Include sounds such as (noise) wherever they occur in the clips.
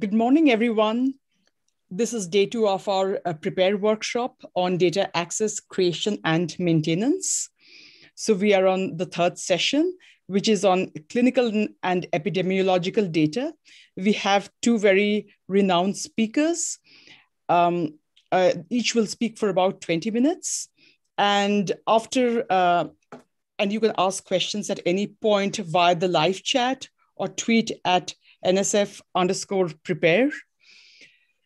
Good morning, everyone. This is day two of our uh, Prepare workshop on data access, creation, and maintenance. So we are on the third session, which is on clinical and epidemiological data. We have two very renowned speakers. Um, uh, each will speak for about 20 minutes. And after, uh, and you can ask questions at any point via the live chat or tweet at NSF underscore prepare.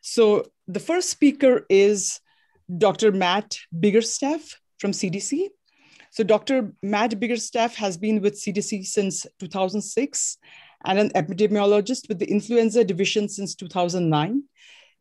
So the first speaker is Dr. Matt Biggerstaff from CDC. So Dr. Matt Biggerstaff has been with CDC since 2006 and an epidemiologist with the influenza division since 2009.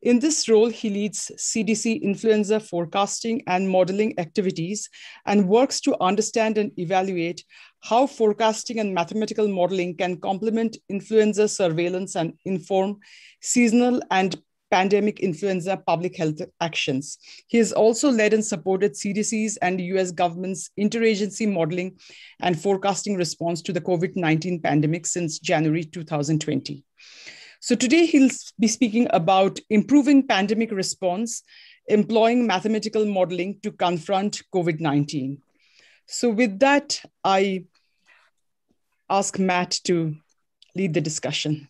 In this role, he leads CDC influenza forecasting and modeling activities and works to understand and evaluate how forecasting and mathematical modeling can complement influenza surveillance and inform seasonal and pandemic influenza public health actions. He has also led and supported CDC's and US government's interagency modeling and forecasting response to the COVID 19 pandemic since January 2020. So today he'll be speaking about improving pandemic response, employing mathematical modeling to confront COVID 19. So, with that, I ask Matt to lead the discussion,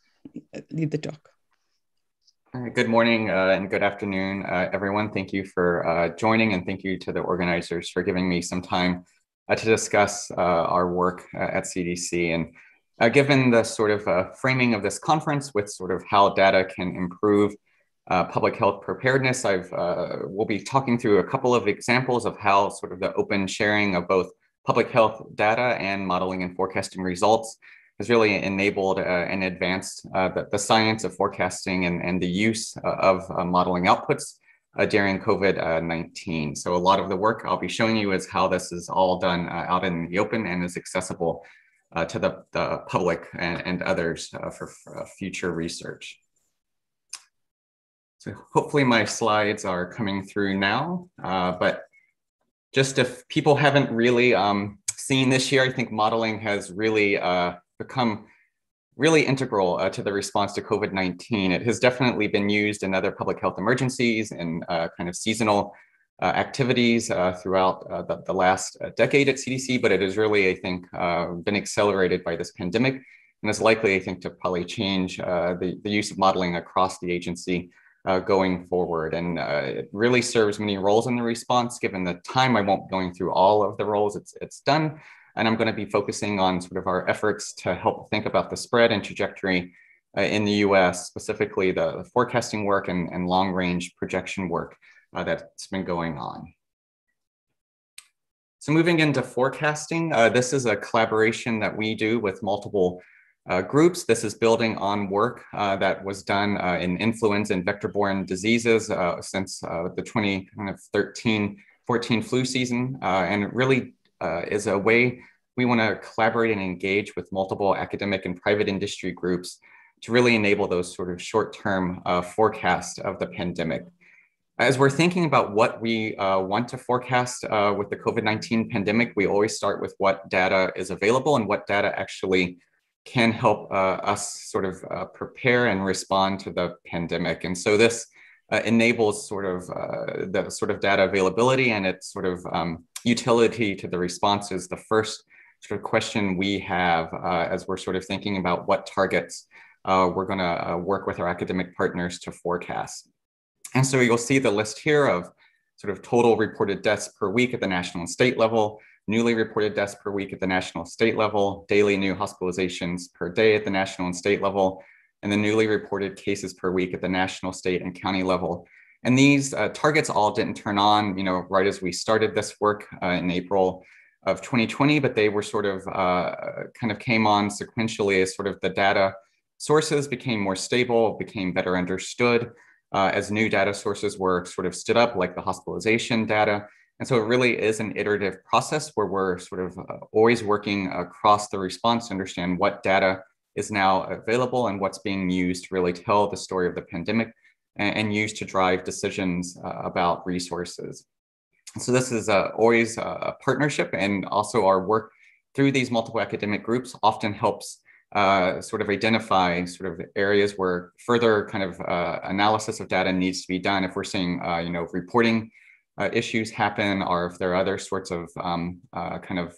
lead the talk. Good morning uh, and good afternoon, uh, everyone. Thank you for uh, joining and thank you to the organizers for giving me some time uh, to discuss uh, our work uh, at CDC. And given the sort of framing of this conference with sort of how data can improve public health preparedness, I've we'll be talking through a couple of examples of how sort of the open sharing of both public health data and modeling and forecasting results has really enabled uh, and advanced uh, the, the, science of forecasting and, and the use uh, of uh, modeling outputs uh, during COVID-19. So a lot of the work I'll be showing you is how this is all done out in the open and is accessible to the, the public and, and others for, for future research. So hopefully my slides are coming through now, but just if people haven't really um, seen this year, I think modeling has really uh, become really integral uh, to the response to COVID-19. It has definitely been used in other public health emergencies and uh, kind of seasonal uh, activities uh, throughout uh, the, the, last uh, decade at CDC, but it has really, I think, been accelerated by this pandemic and is likely, I think, to probably change the, the use of modeling across the agency going forward. And it really serves many roles in the response. Given the time, I won't be going through all of the roles it's, it's done, and I'm going to be focusing on sort of our efforts to help think about the spread and trajectory uh, in the US, specifically the, the forecasting work and, and, long range projection work uh, that's been going on. So moving into forecasting, uh, this is a collaboration that we do with multiple uh, groups. This is building on work uh, that was done uh, in influenza and vector-borne diseases since the 2013 14 flu season, and really uh, is a way we want to collaborate and engage with multiple academic and private industry groups to really enable those sort of short-term uh, forecasts of the pandemic. As we're thinking about what we uh, want to forecast uh, with the COVID-19 pandemic, we always start with what data is available and what data actually can help uh, us sort of uh, prepare and respond to the pandemic. And so this uh, enables sort of uh, the sort of data availability and its sort of um, utility to the responses. The first sort of question we have as we're sort of thinking about what targets we're going to work with our academic partners to forecast. And so you'll see the list here of sort of total reported deaths per week at the national and state level, newly reported deaths per week at the national state level, daily new hospitalizations per day at the national and state level, and the newly reported cases per week at the national, state, and county level. And these uh, targets all didn't turn on, you know, right as we started this work uh, in April of 2020, but they were sort of uh, kind of came on sequentially as sort of the data sources became more stable, became better understood uh, as new data sources were sort of stood up, like the hospitalization data. And so it really is an iterative process where we're sort of uh, always working across the response to understand what data is now available and what's being used to really tell the story of the pandemic and, and used to drive decisions uh, about resources. So this is uh, always a partnership and also our work through these multiple academic groups often helps uh, sort of identify sort of areas where further kind of uh, analysis of data needs to be done. If we're seeing, uh, you know, reporting uh, issues happen, or if there are other sorts of um, uh, kind of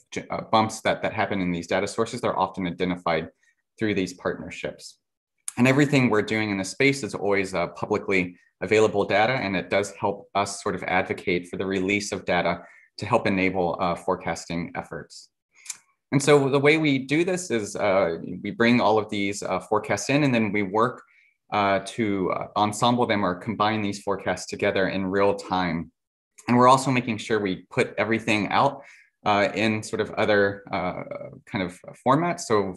bumps that, that happen in these data sources, they're often identified through these partnerships. And everything we're doing in the space is always publicly available data, and it does help us sort of advocate for the release of data to help enable forecasting efforts. And so the way we do this is uh, we bring all of these uh, forecasts in and then we work uh, to uh, ensemble them or combine these forecasts together in real time. And we're also making sure we put everything out uh, in sort of other uh, kind of formats. So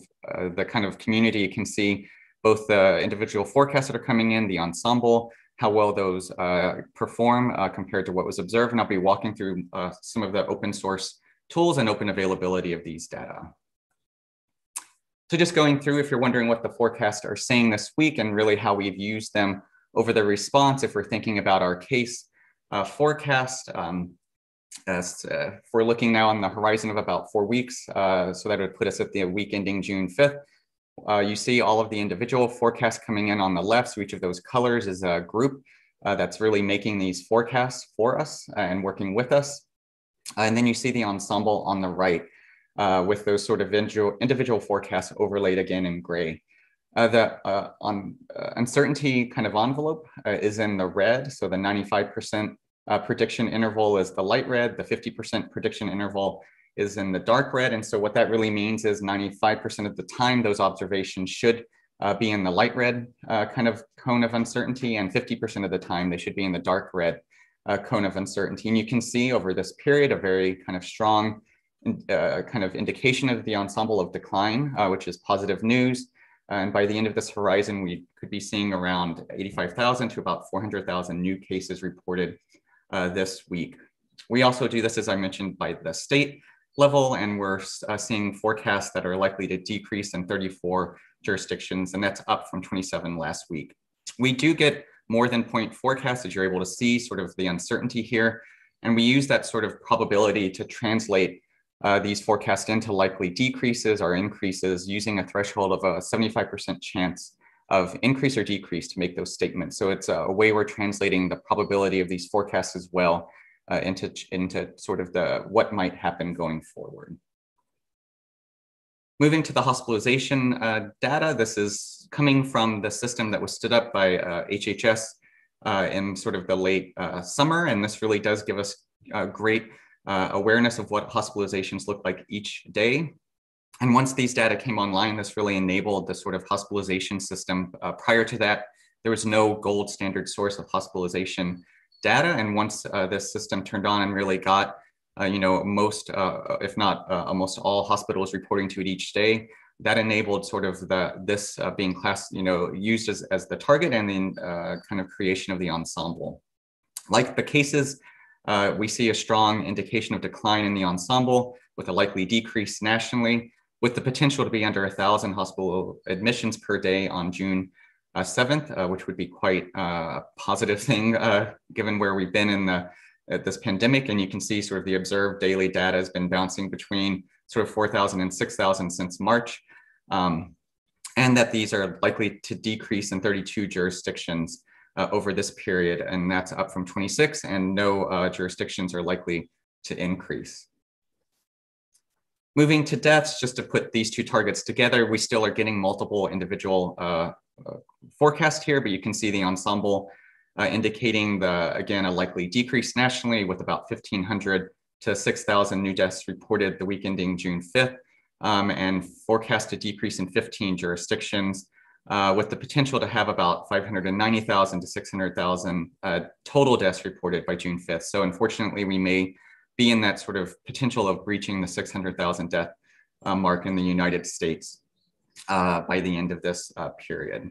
the kind of community can see both the individual forecasts that are coming in, the ensemble, how well those perform compared to what was observed. And I'll be walking through some of the open source tools and open availability of these data. So just going through, if you're wondering what the forecasts are saying this week and really how we've used them over the response, if we're thinking about our case uh, forecast, um, as, uh, if we're looking now on the horizon of about four weeks, uh, so that would put us at the week ending June 5th. Uh, you see all of the individual forecasts coming in on the left. So each of those colors is a group uh, that's really making these forecasts for us and working with us. Uh, and then you see the ensemble on the right uh, with those sort of individual, forecasts overlaid again in gray. Uh, the uh, on, uh, uncertainty kind of envelope uh, is in the red. So the 95% prediction interval is the light red. The 50% prediction interval is in the dark red. And so what that really means is 95% of the time, those observations should be in the light red kind of cone of uncertainty. And 50% of the time, they should be in the dark red uh, cone of uncertainty. And you can see over this period a very kind of strong uh, kind of indication of the ensemble of decline, uh, which is positive news. And by the end of this horizon, we could be seeing around 85,000 to about 400,000 new cases reported uh, this week. We also do this, as I mentioned, by the state level, and we're uh, seeing forecasts that are likely to decrease in 34 jurisdictions, and that's up from 27 last week. We do get more than point forecast as you're able to see sort of the uncertainty here. And we use that sort of probability to translate uh, these forecasts into likely decreases or increases using a threshold of a 75% chance of increase or decrease to make those statements. So it's a, way we're translating the probability of these forecasts as well uh, into, into sort of the what might happen going forward. Moving to the hospitalization uh, data, this is coming from the system that was stood up by uh, HHS uh, in sort of the late uh, summer. And this really does give us great uh, awareness of what hospitalizations look like each day. And once these data came online, this really enabled the sort of hospitalization system. Prior to that, there was no gold standard source of hospitalization data. And once this system turned on and really got uh, you know, most, uh, if not uh, almost all hospitals reporting to it each day. That enabled sort of the this uh, being class, you know, used as, as the target and then uh, kind of creation of the ensemble. Like the cases, uh, we see a strong indication of decline in the ensemble with a likely decrease nationally, with the potential to be under a thousand hospital admissions per day on June uh, 7th, uh, which would be quite a positive (laughs) thing uh, given where we've been in the at this pandemic. And you can see sort of the observed daily data has been bouncing between sort of 4,000 and 6,000 since March. Um, and that these are likely to decrease in 32 jurisdictions uh, over this period. And that's up from 26 and no uh, jurisdictions are likely to increase. Moving to deaths, just to put these two targets together, we still are getting multiple individual uh, uh forecasts here, but you can see the ensemble uh, indicating the, again, a likely decrease nationally with about 1,500 to 6,000 new deaths reported the week ending June 5th, um, and forecasted decrease in 15 jurisdictions, uh, with the potential to have about 590,000 to 600,000 uh, total deaths reported by June 5th. So unfortunately, we may be in that sort of potential of reaching the 600,000 death uh, mark in the United States uh, by the end of this uh, period.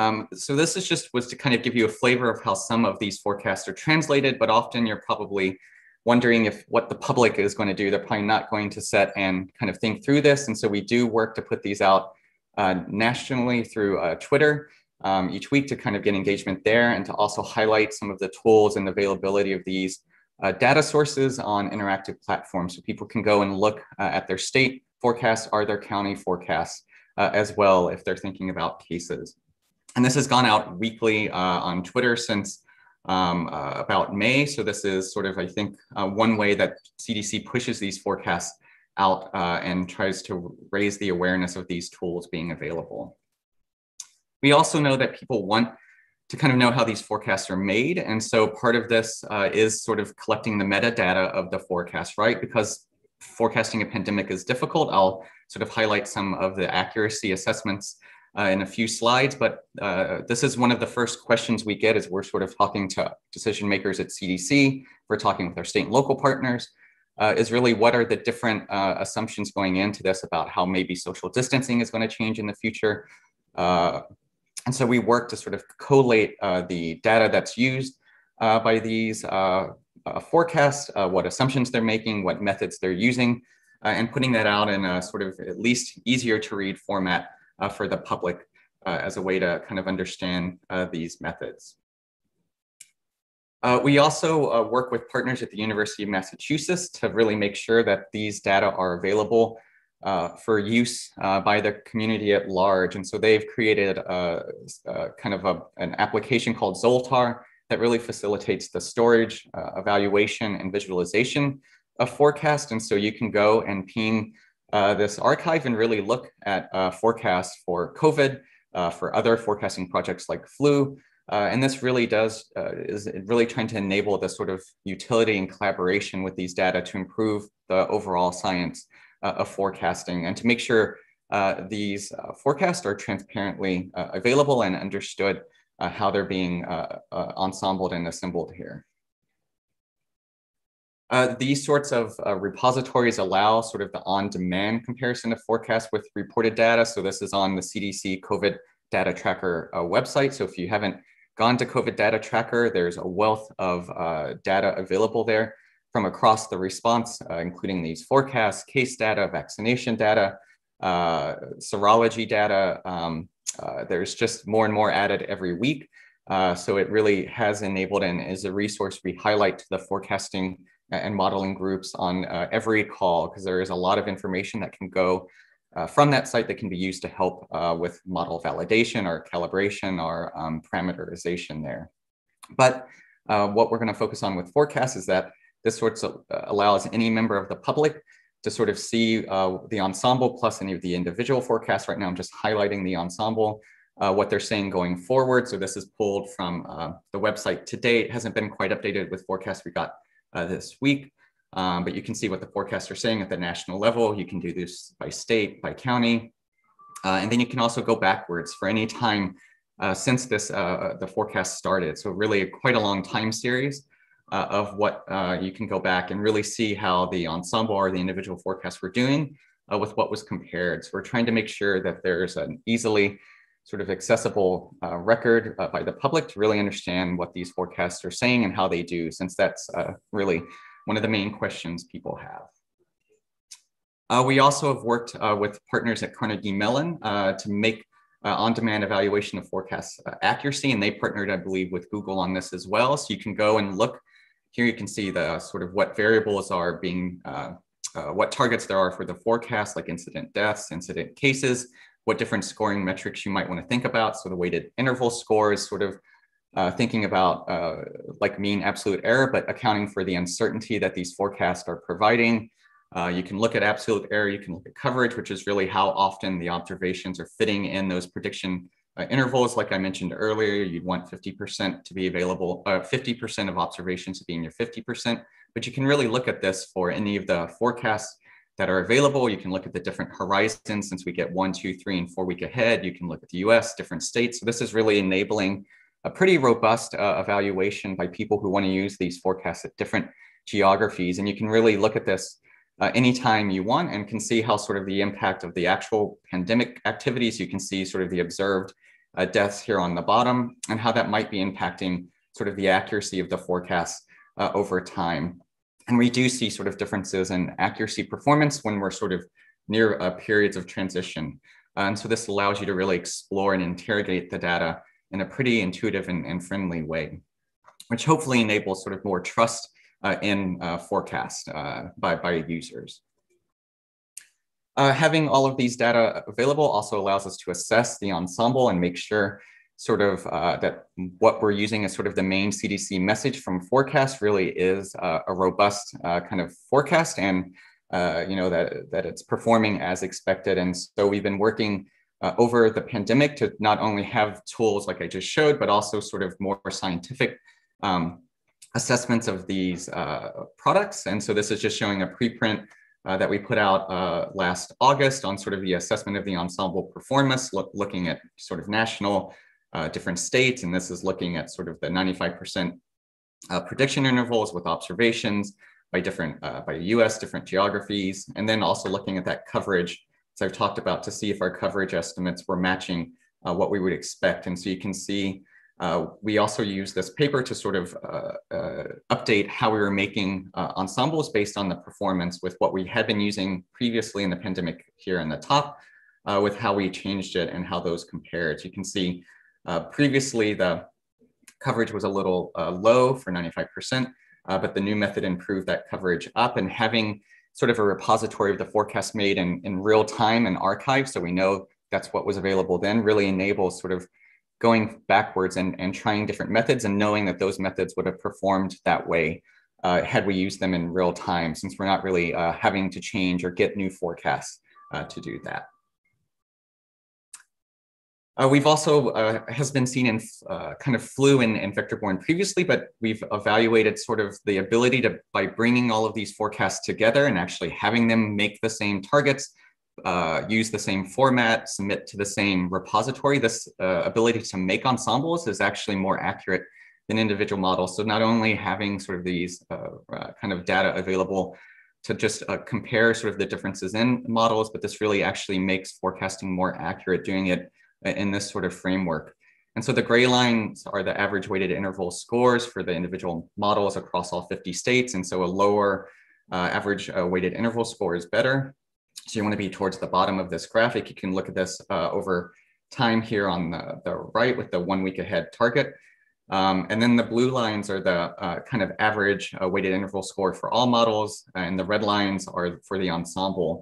Um, so this is just was to kind of give you a flavor of how some of these forecasts are translated, but often you're probably wondering if what the public is going to do. They're probably not going to set and kind of think through this. And so we do work to put these out uh, nationally through uh, Twitter um, each week to kind of get engagement there and to also highlight some of the tools and availability of these uh, data sources on interactive platforms. So people can go and look uh, at their state forecasts or their county forecasts uh, as well if they're thinking about cases. And this has gone out weekly uh, on Twitter since um, uh, about May. So this is sort of, I think, uh, one way that CDC pushes these forecasts out uh, and tries to raise the awareness of these tools being available. We also know that people want to kind of know how these forecasts are made. And so part of this uh, is sort of collecting the metadata of the forecast, right? Because forecasting a pandemic is difficult. I'll sort of highlight some of the accuracy assessments uh, in a few slides, but uh, this is one of the first questions we get as we're sort of talking to decision makers at CDC, we're talking with our state and local partners, uh, is really what are the different uh, assumptions going into this about how maybe social distancing is going to change in the future. Uh, and so we work to sort of collate uh, the data that's used by these forecasts, what assumptions they're making, what methods they're using, and putting that out in a sort of at least easier to read format for the public uh, as a way to kind of understand uh, these methods. Uh, we also uh, work with partners at the University of Massachusetts to really make sure that these data are available uh, for use by the community at large. And so they've created a, a kind of a, an application called Zoltar that really facilitates the storage, evaluation, and visualization of forecast. And so you can go and ping uh, this archive and really look at uh, forecasts for COVID, uh, for other forecasting projects like flu. Uh, and this really does, is really trying to enable this sort of utility and collaboration with these data to improve the overall science of forecasting and to make sure these forecasts are transparently available and understood how they're being ensembled and assembled here. Uh, these sorts of uh, repositories allow sort of the on-demand comparison of forecasts with reported data. So this is on the CDC COVID data tracker uh, website. So if you haven't gone to COVID data tracker, there's a wealth of uh, data available there from across the response, uh, including these forecasts, case data, vaccination data, uh, serology data. Um, there's just more and more added every week. so it really has enabled and is a resource we highlight to the forecasting and modeling groups on uh, every call because there is a lot of information that can go uh, from that site that can be used to help uh, with model validation or calibration or um, parameterization there. But uh, what we're going to focus on with forecasts is that this sort of uh, allows any member of the public to sort of see uh, the ensemble plus any of the individual forecasts. Right now, I'm just highlighting the ensemble, what they're saying going forward. So this is pulled from the website today. It hasn't been quite updated with forecasts we got uh, this week. Um, but you can see what the forecasts are saying at the national level. You can do this by state, by county. Uh, and then you can also go backwards for any time uh, since this uh, the forecast started. So really quite a long time series uh, of what uh, you can go back and really see how the ensemble or the individual forecasts were doing with what was compared. So we're trying to make sure that there's an easily sort of accessible uh, record uh, by the public to really understand what these forecasts are saying and how they do, since that's uh, really one of the main questions people have. Uh, we also have worked uh, with partners at Carnegie Mellon uh, to make on-demand evaluation of forecast accuracy, and they partnered, I believe, with Google on this as well. So you can go and look. Here you can see the sort of what variables are being what targets there are for the forecast, like incident deaths, incident cases, what different scoring metrics you might want to think about. So the weighted interval score is sort of uh, thinking about uh, like mean absolute error, but accounting for the uncertainty that these forecasts are providing. Uh, you can look at absolute error, you can look at coverage, which is really how often the observations are fitting in those prediction uh, intervals. Like I mentioned earlier, you'd want 50% to be available, 50% uh, of observations to be in your 50%, but you can really look at this for any of the forecasts that are available. You can look at the different horizons since we get one, two, three, and four week ahead. You can look at the US, different states. So this is really enabling a pretty robust uh, evaluation by people who want to use these forecasts at different geographies. And you can really look at this uh, anytime you want and can see how sort of the impact of the actual pandemic activities, you can see sort of the observed uh, deaths here on the bottom and how that might be impacting sort of the accuracy of the forecast uh, over time. And we do see sort of differences in accuracy performance when we're sort of near uh, periods of transition. Uh, and so this allows you to really explore and interrogate the data in a pretty intuitive and, and friendly way, which hopefully enables sort of more trust uh, in uh, forecast uh, by, by users. Uh, having all of these data available also allows us to assess the ensemble and make sure sort of uh, that what we're using as sort of the main CDC message from forecast really is uh, a robust uh, kind of forecast and uh, you know that that it's performing as expected. And so we've been working uh, over the pandemic to not only have tools like I just showed, but also sort of more scientific um, assessments of these products. And so this is just showing a preprint uh, that we put out uh, last August on sort of the assessment of the ensemble performance, look, looking at sort of national uh, different states. And this is looking at sort of the 95% uh, prediction intervals with observations by different, uh, by US, different geographies, and then also looking at that coverage, as I've talked about, to see if our coverage estimates were matching uh, what we would expect. And so you can see uh, we also use this paper to sort of uh, update how we were making ensembles based on the performance with what we had been using previously in the pandemic here in the top, with how we changed it and how those compared. You can see uh, previously the coverage was a little low for 95%, but the new method improved that coverage up and having sort of a repository of the forecast made in, in real time and archive, so we know that's what was available then, really enables sort of going backwards and, and trying different methods and knowing that those methods would have performed that way uh, had we used them in real time, since we're not really uh, having to change or get new forecasts uh, to do that. Uh, we've also uh, has been seen in uh, kind of flu and, and vector-borne previously, but we've evaluated sort of the ability to, by bringing all of these forecasts together and actually having them make the same targets, uh, use the same format, submit to the same repository, this uh, ability to make ensembles is actually more accurate than individual models. So not only having sort of these uh, kind of data available to just uh, compare sort of the differences in models, but this really actually makes forecasting more accurate doing it in this sort of framework. And so the gray lines are the average weighted interval scores for the individual models across all 50 states. And so a lower uh, average weighted interval score is better. So you want to be towards the bottom of this graphic. You can look at this uh, over time here on the, the right with the one week ahead target. Um, and then the blue lines are the uh, kind of average uh, weighted interval score for all models, and the red lines are for the ensemble.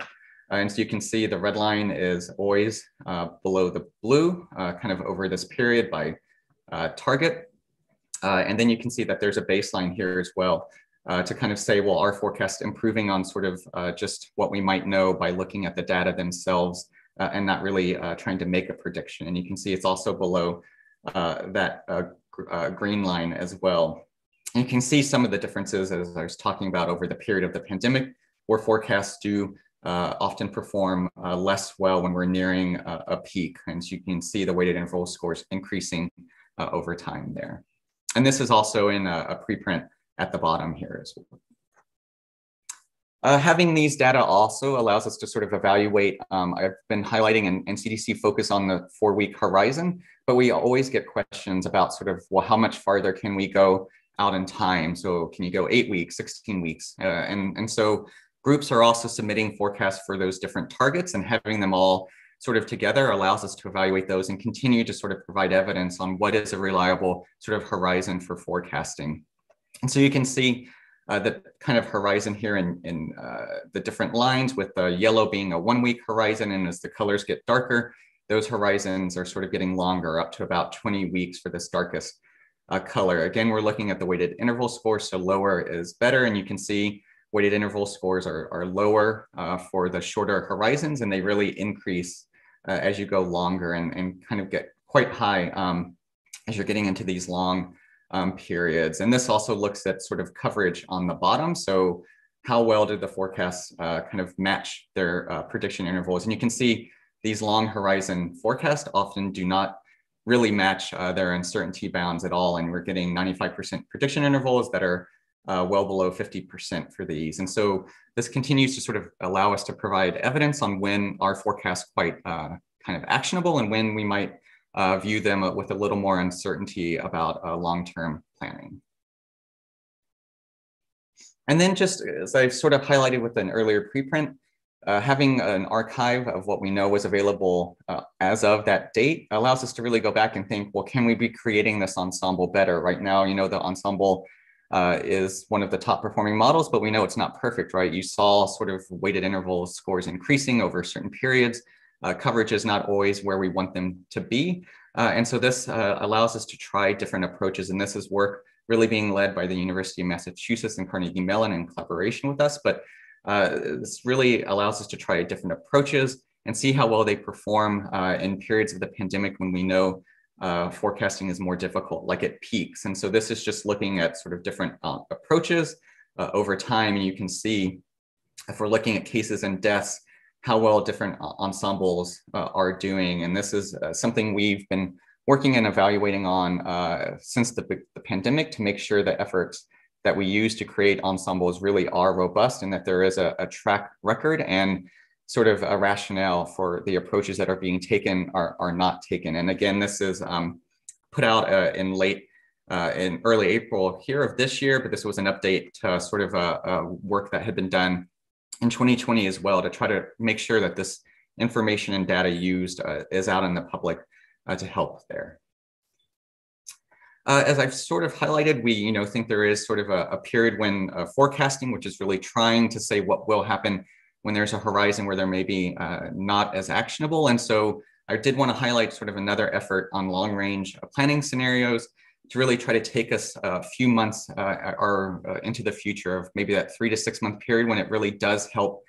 Uh, and so you can see the red line is always uh, below the blue, uh, kind of over this period by target. and then you can see that there's a baseline here as well to kind of say, well, our forecast improving on sort of just what we might know by looking at the data themselves uh, and not really uh, trying to make a prediction. And you can see it's also below uh, that uh, green line as well. And you can see some of the differences as I was talking about over the period of the pandemic, where forecasts do often perform less well when we're nearing a, a, peak. And so you can see the weighted interval scores increasing over time there. And this is also in a, a preprint at the bottom here as well. Uh, having these data also allows us to sort of evaluate. Um, I've been highlighting and, and, CDC focus on the four week horizon, but we always get questions about sort of, well, how much farther can we go out in time? So can you go eight weeks, 16 weeks? Uh, and, and so groups are also submitting forecasts for those different targets and having them all sort of together allows us to evaluate those and continue to sort of provide evidence on what is a reliable sort of horizon for forecasting. And so you can see uh, the kind of horizon here in, in uh, the different lines with the yellow being a one week horizon. And as the colors get darker, those horizons are sort of getting longer up to about 20 weeks for this darkest uh, color. Again, we're looking at the weighted interval score, so lower is better. And you can see weighted interval scores are, are lower uh, for the shorter horizons and they really increase uh, as you go longer and, and kind of get quite high um, as you're getting into these long um, periods. And this also looks at sort of coverage on the bottom. So how well did the forecasts uh, kind of match their uh, prediction intervals? And you can see these long horizon forecasts often do not really match uh, their uncertainty bounds at all. And we're getting 95% prediction intervals that are uh, well below 50% for these. And so this continues to sort of allow us to provide evidence on when our forecasts quite uh, kind of actionable and when we might uh, view them with a little more uncertainty about uh, long-term planning. And then just as I've sort of highlighted with an earlier preprint, uh, having an archive of what we know was available uh, as of that date allows us to really go back and think, well, can we be creating this ensemble better? Right now, you know, the ensemble uh, is one of the top performing models, but we know it's not perfect, right? You saw sort of weighted interval scores increasing over certain periods. Uh, coverage is not always where we want them to be. Uh, and so this uh, allows us to try different approaches. And this is work really being led by the University of Massachusetts and Carnegie Mellon in collaboration with us. But uh, this really allows us to try different approaches and see how well they perform uh, in periods of the pandemic when we know uh, forecasting is more difficult, like it peaks. And so this is just looking at sort of different uh, approaches uh, over time. And you can see if we're looking at cases and deaths, how well different ensembles uh, are doing. And this is something we've been working and evaluating on since the, the pandemic to make sure that efforts that we use to create ensembles really are robust and that there is a, a track record and sort of a rationale for the approaches that are being taken are, are not taken. And again, this is um, put out uh, in late, uh, in early April here of this year, but this was an update to sort of a, a, work that had been done in 2020 as well to try to make sure that this information and data used uh, is out in the public uh, to help there. Uh, as I've sort of highlighted, we you know think there is sort of a, a period when uh, forecasting, which is really trying to say what will happen when there's a horizon where there may be uh, not as actionable. And so I did want to highlight sort of another effort on long range planning scenarios to really try to take us a few months uh, or uh, into the future of maybe that three to six month period when it really does help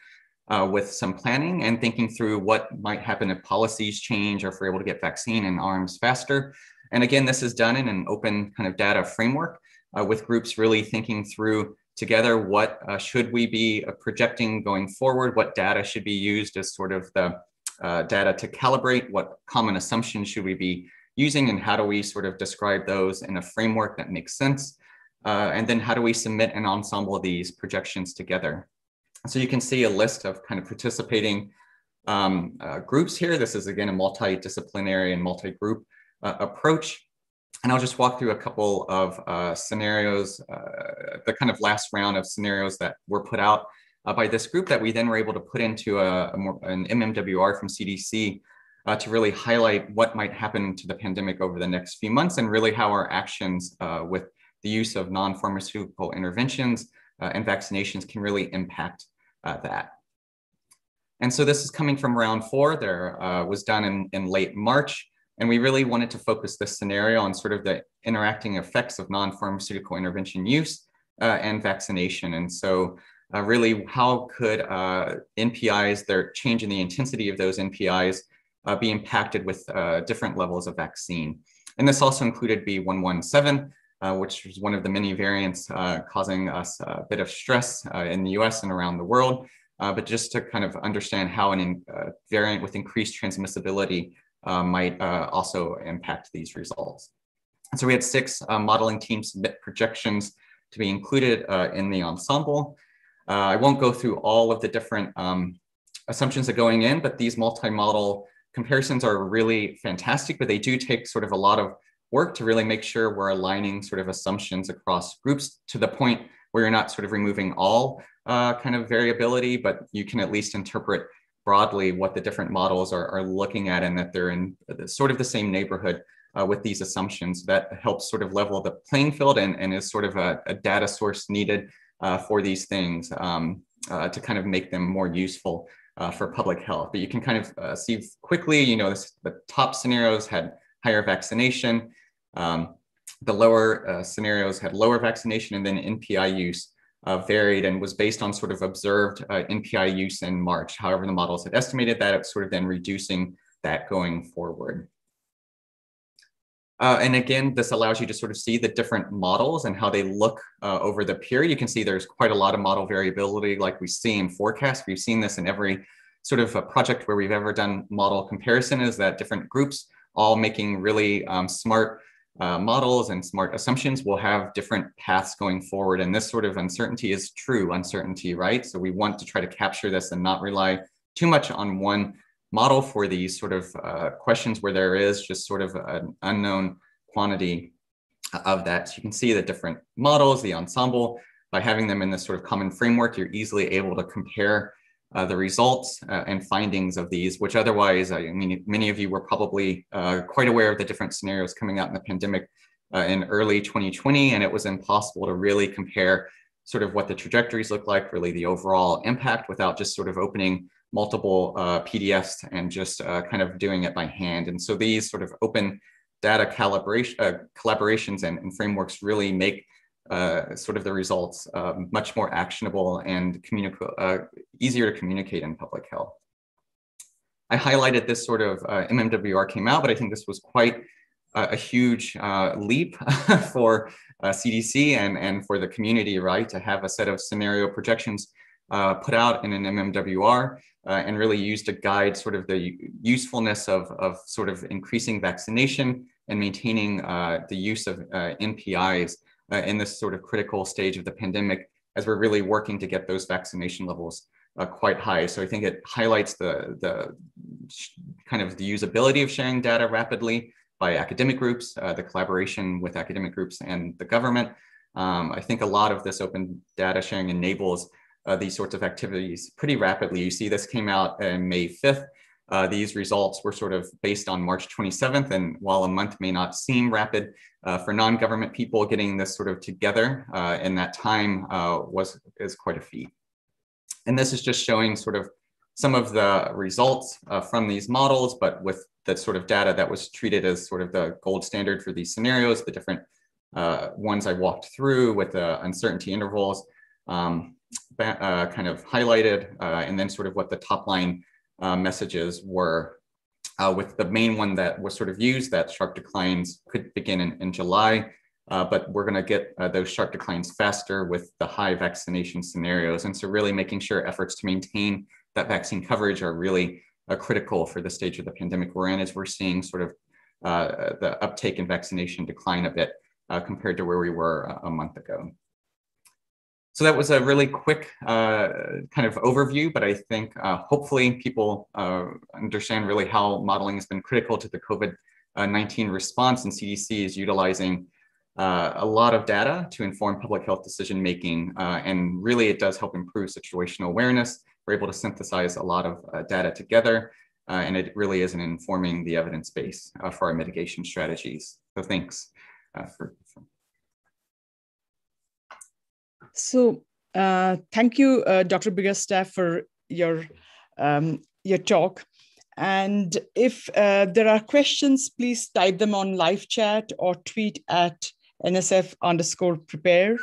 uh, with some planning and thinking through what might happen if policies change or if we're able to get vaccine and arms faster. And again, this is done in an open kind of data framework uh, with groups really thinking through together what uh, should we be uh, projecting going forward, what data should be used as sort of the uh, data to calibrate, what common assumptions should we be using, and how do we sort of describe those in a framework that makes sense. Uh, and then how do we submit an ensemble of these projections together? So you can see a list of kind of participating um, uh, groups here. This is again a multidisciplinary and multi-group uh, approach. And I'll just walk through a couple of uh, scenarios, uh, the kind of last round of scenarios that were put out uh, by this group that we then were able to put into a, a more, an MMWR from CDC uh, to really highlight what might happen to the pandemic over the next few months and really how our actions with the use of non-pharmaceutical interventions and vaccinations can really impact that. And so this is coming from round four. There uh, was done in, in late March. And we really wanted to focus this scenario on sort of the interacting effects of non-pharmaceutical intervention use uh, and vaccination. And so uh, really how could uh, NPIs, their change in the intensity of those NPIs uh, be impacted with uh, different levels of vaccine. And this also included B117, uh, which is one of the many variants causing us a bit of stress in the US and around the world. but just to kind of understand how an variant with increased transmissibility uh, might uh, also impact these results. so we had six uh, modeling teams submit projections to be included uh, in the ensemble. Uh, I won't go through all of the different um, assumptions that going in, but these multi-model comparisons are really fantastic, but they do take sort of a lot of work to really make sure we're aligning sort of assumptions across groups to the point where you're not sort of removing all uh, kind of variability, but you can at least interpret broadly what the different models are, are looking at and that they're in sort of the same neighborhood uh, with these assumptions that helps sort of level the playing field and, and is sort of a, a data source needed uh, for these things um, uh, to kind of make them more useful uh, for public health. But you can kind of uh, see quickly, you know, this, the top scenarios had higher vaccination. Um, the lower uh, scenarios had lower vaccination and then NPI use uh, varied and was based on sort of observed uh, NPI use in March. However, the models had estimated that it's sort of then reducing that going forward. Uh, and again, this allows you to sort of see the different models and how they look uh, over the period. You can see there's quite a lot of model variability like we see in forecast. We've seen this in every sort of a project where we've ever done model comparison is that different groups all making really um, smart uh, models and smart assumptions will have different paths going forward. And this sort of uncertainty is true uncertainty, right? So we want to try to capture this and not rely too much on one model for these sort of uh, questions where there is just sort of an unknown quantity of that. So you can see the different models, the ensemble, by having them in this sort of common framework, you're easily able to compare uh, the results uh, and findings of these, which otherwise, I mean, many of you were probably uh, quite aware of the different scenarios coming out in the pandemic uh, in early 2020, and it was impossible to really compare sort of what the trajectories look like, really the overall impact without just sort of opening multiple uh, PDFs and just uh, kind of doing it by hand. And so these sort of open data calibration, collaborations and, and, frameworks really make uh, sort of the results uh, much more actionable and uh, easier to communicate in public health. I highlighted this sort of MMWR came out, but I think this was quite a huge leap (laughs) for CDC and, and for the community, right, to have a set of scenario projections uh, put out in an MMWR uh, and really used to guide sort of the usefulness of, of sort of increasing vaccination and maintaining uh, the use of uh, NPIs uh, in this sort of critical stage of the pandemic as we're really working to get those vaccination levels uh, quite high. So I think it highlights the, the kind of the usability of sharing data rapidly by academic groups, the collaboration with academic groups and the government. Um, I think a lot of this open data sharing enables uh, these sorts of activities pretty rapidly. You see this came out in May 5th. Uh, these results were sort of based on March 27th. And while a month may not seem rapid uh, for non-government people, getting this sort of together uh, in that time uh, was is quite a feat. And this is just showing sort of some of the results uh, from these models, but with the sort of data that was treated as sort of the gold standard for these scenarios, the different ones I walked through with the uncertainty intervals. Um, kind of highlighted, and then sort of what the top line uh, messages were. Uh, with the main one that was sort of used, that sharp declines could begin in, in July, uh, but we're going to get uh, those sharp declines faster with the high vaccination scenarios. And so, really making sure efforts to maintain that vaccine coverage are really critical for the stage of the pandemic we're in, as we're seeing sort of the uptake in vaccination decline a bit compared to where we were a month ago. So that was a really quick uh, kind of overview, but I think uh, hopefully people uh, understand really how modeling has been critical to the COVID-19 response and CDC is utilizing uh, a lot of data to inform public health decision making. Uh, and really it does help improve situational awareness. We're able to synthesize a lot of uh, data together and it really is in informing the evidence base for our mitigation strategies. So thanks for, for so uh, thank you, uh, Dr. Biggerstaff, for your um, your talk. And if uh, there are questions, please type them on live chat or tweet at NSF underscore prepare.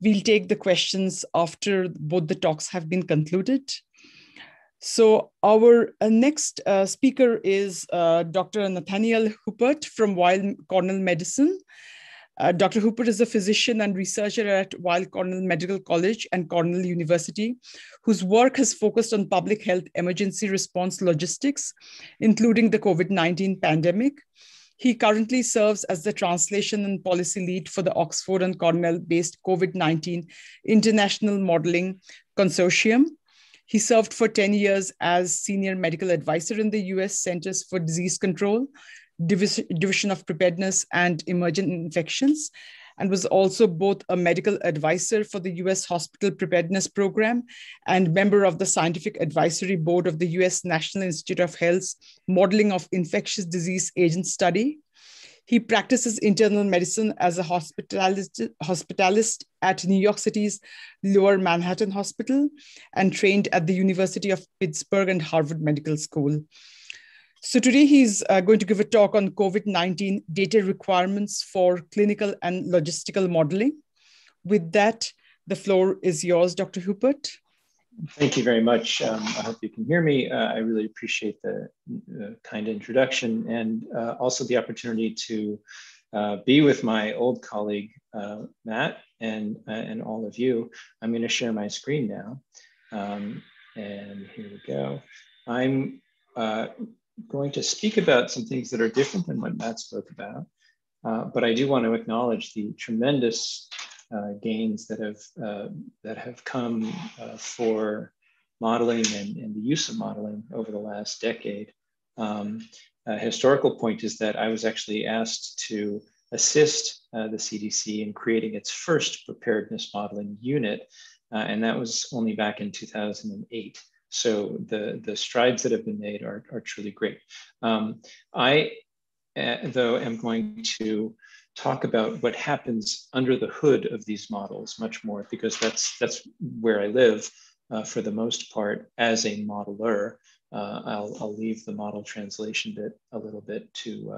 We'll take the questions after both the talks have been concluded. So our uh, next uh, speaker is uh, Dr. Nathaniel Hupert from Weill Cornell Medicine. Uh, Dr. Hupert is a physician and researcher at Weill Cornell Medical College and Cornell University, whose work has focused on public health emergency response logistics, including the COVID 19 pandemic. He currently serves as the translation and policy lead for the Oxford and Cornell based COVID 19 International Modeling Consortium. He served for 10 years as senior medical advisor in the US Centers for Disease Control Division of Preparedness and Emergent Infections, and was also both a medical advisor for the US Hospital Preparedness Program and member of the Scientific Advisory Board of the US National Institute of Health's Modeling of Infectious Disease Agent Study. He practices internal medicine as a hospitalist, hospitalist at New York City's Lower Manhattan Hospital and trained at the University of Pittsburgh and Harvard Medical School. So today he's uh, going to give a talk on COVID-19 data requirements for clinical and logistical modeling. With that, the floor is yours, Dr. Hupert. Thank you very much. Um, I hope you can hear me. Uh, I really appreciate the uh, kind introduction and uh, also the opportunity to uh, be with my old colleague, uh, Matt, and, and all of you. I'm going to share my screen now. Um, and here we go. I'm going to speak about some things that are different than what Matt spoke about. Uh, but I do want to acknowledge the tremendous uh, gains that have uh, that have come uh, for modeling and, and, the use of modeling over the last decade. Um, a historical point is that I was actually asked to assist uh, the CDC in creating its first preparedness modeling unit, and that was only back in 2008. So the, the strides that have been made are, are truly great. Um, I though, am going to talk about what happens under the hood of these models much more because that's that's where I live uh, for the most part as a modeler. Uh, I'll, I'll leave the model translation bit a little bit to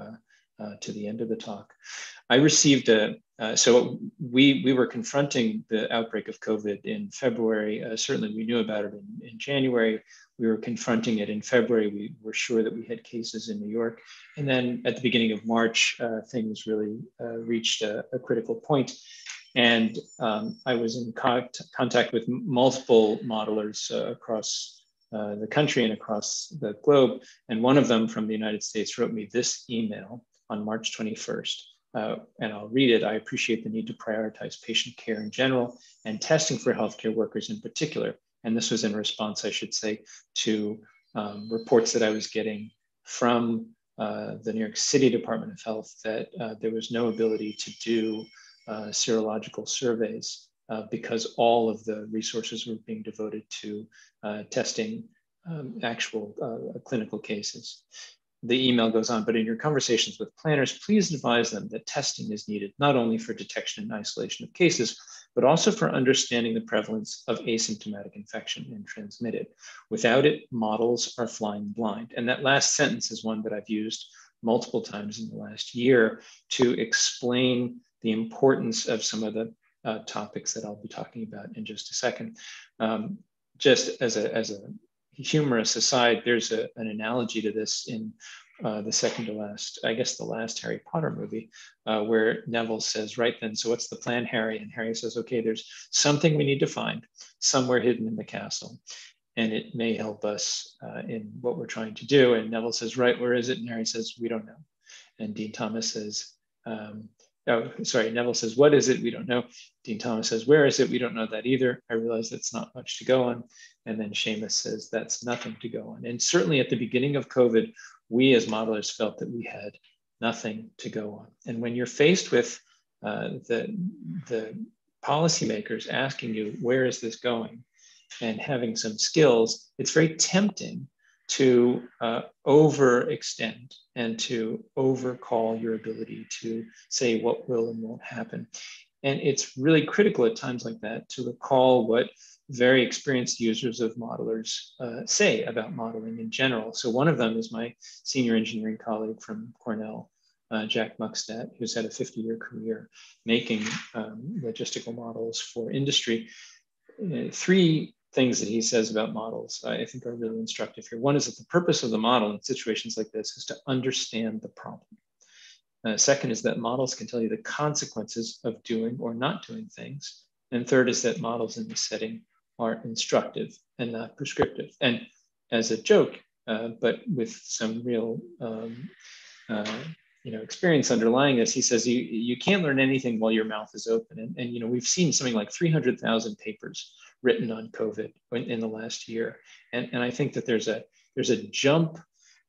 uh, to the end of the talk. I received a, uh, so we, we were confronting the outbreak of COVID in February. Uh, certainly we knew about it in, in January. We were confronting it in February. We were sure that we had cases in New York. And then at the beginning of March, uh, things really uh, reached a, a, critical point. And um, I was in co contact with multiple modelers across uh, the country and across the globe. And one of them from the United States wrote me this email on March 21st. Uh, and I'll read it. I appreciate the need to prioritize patient care in general and testing for healthcare workers in particular. And this was in response, I should say, to um, reports that I was getting from uh, the New York City Department of Health that uh, there was no ability to do uh, serological surveys uh, because all of the resources were being devoted to uh, testing um, actual clinical cases the email goes on, but in your conversations with planners, please advise them that testing is needed, not only for detection and isolation of cases, but also for understanding the prevalence of asymptomatic infection and transmitted. Without it, models are flying blind. And that last sentence is one that I've used multiple times in the last year to explain the importance of some of the uh, topics that I'll be talking about in just a second. Um, just as a, as a humorous aside, there's a, an analogy to this in uh, the second to last, I guess the last Harry Potter movie, uh, where Neville says, right then, so what's the plan, Harry? And Harry says, okay, there's something we need to find somewhere hidden in the castle. And it may help us uh, in what we're trying to do. And Neville says, right, where is it? And Harry says, we don't know. And Dean Thomas says, um, oh, sorry, Neville says, what is it? We don't know. Dean Thomas says, where is it? We don't know that either. I realize that's not much to go on. And then Seamus says, that's nothing to go on. And certainly at the beginning of COVID, we as modelers felt that we had nothing to go on. And when you're faced with uh, the, the policymakers asking you, where is this going? And having some skills, it's very tempting to uh, overextend and to overcall your ability to say what will and won't happen. And it's really critical at times like that to recall what very experienced users of modelers uh, say about modeling in general. So one of them is my senior engineering colleague from Cornell, uh, Jack Muckstadt, who's had a 50-year career making um, logistical models for industry. Uh, three things that he says about models I think are really instructive here. One is that the purpose of the model in situations like this is to understand the problem. Uh, second is that models can tell you the consequences of doing or not doing things. And third is that models in this setting are instructive and not prescriptive. And as a joke, uh, but with some real um, uh, you know, experience underlying this, he says you, you can't learn anything while your mouth is open. And, and you know, we've seen something like 300,000 papers written on COVID in, in the last year. And, and I think that there's a, there's a jump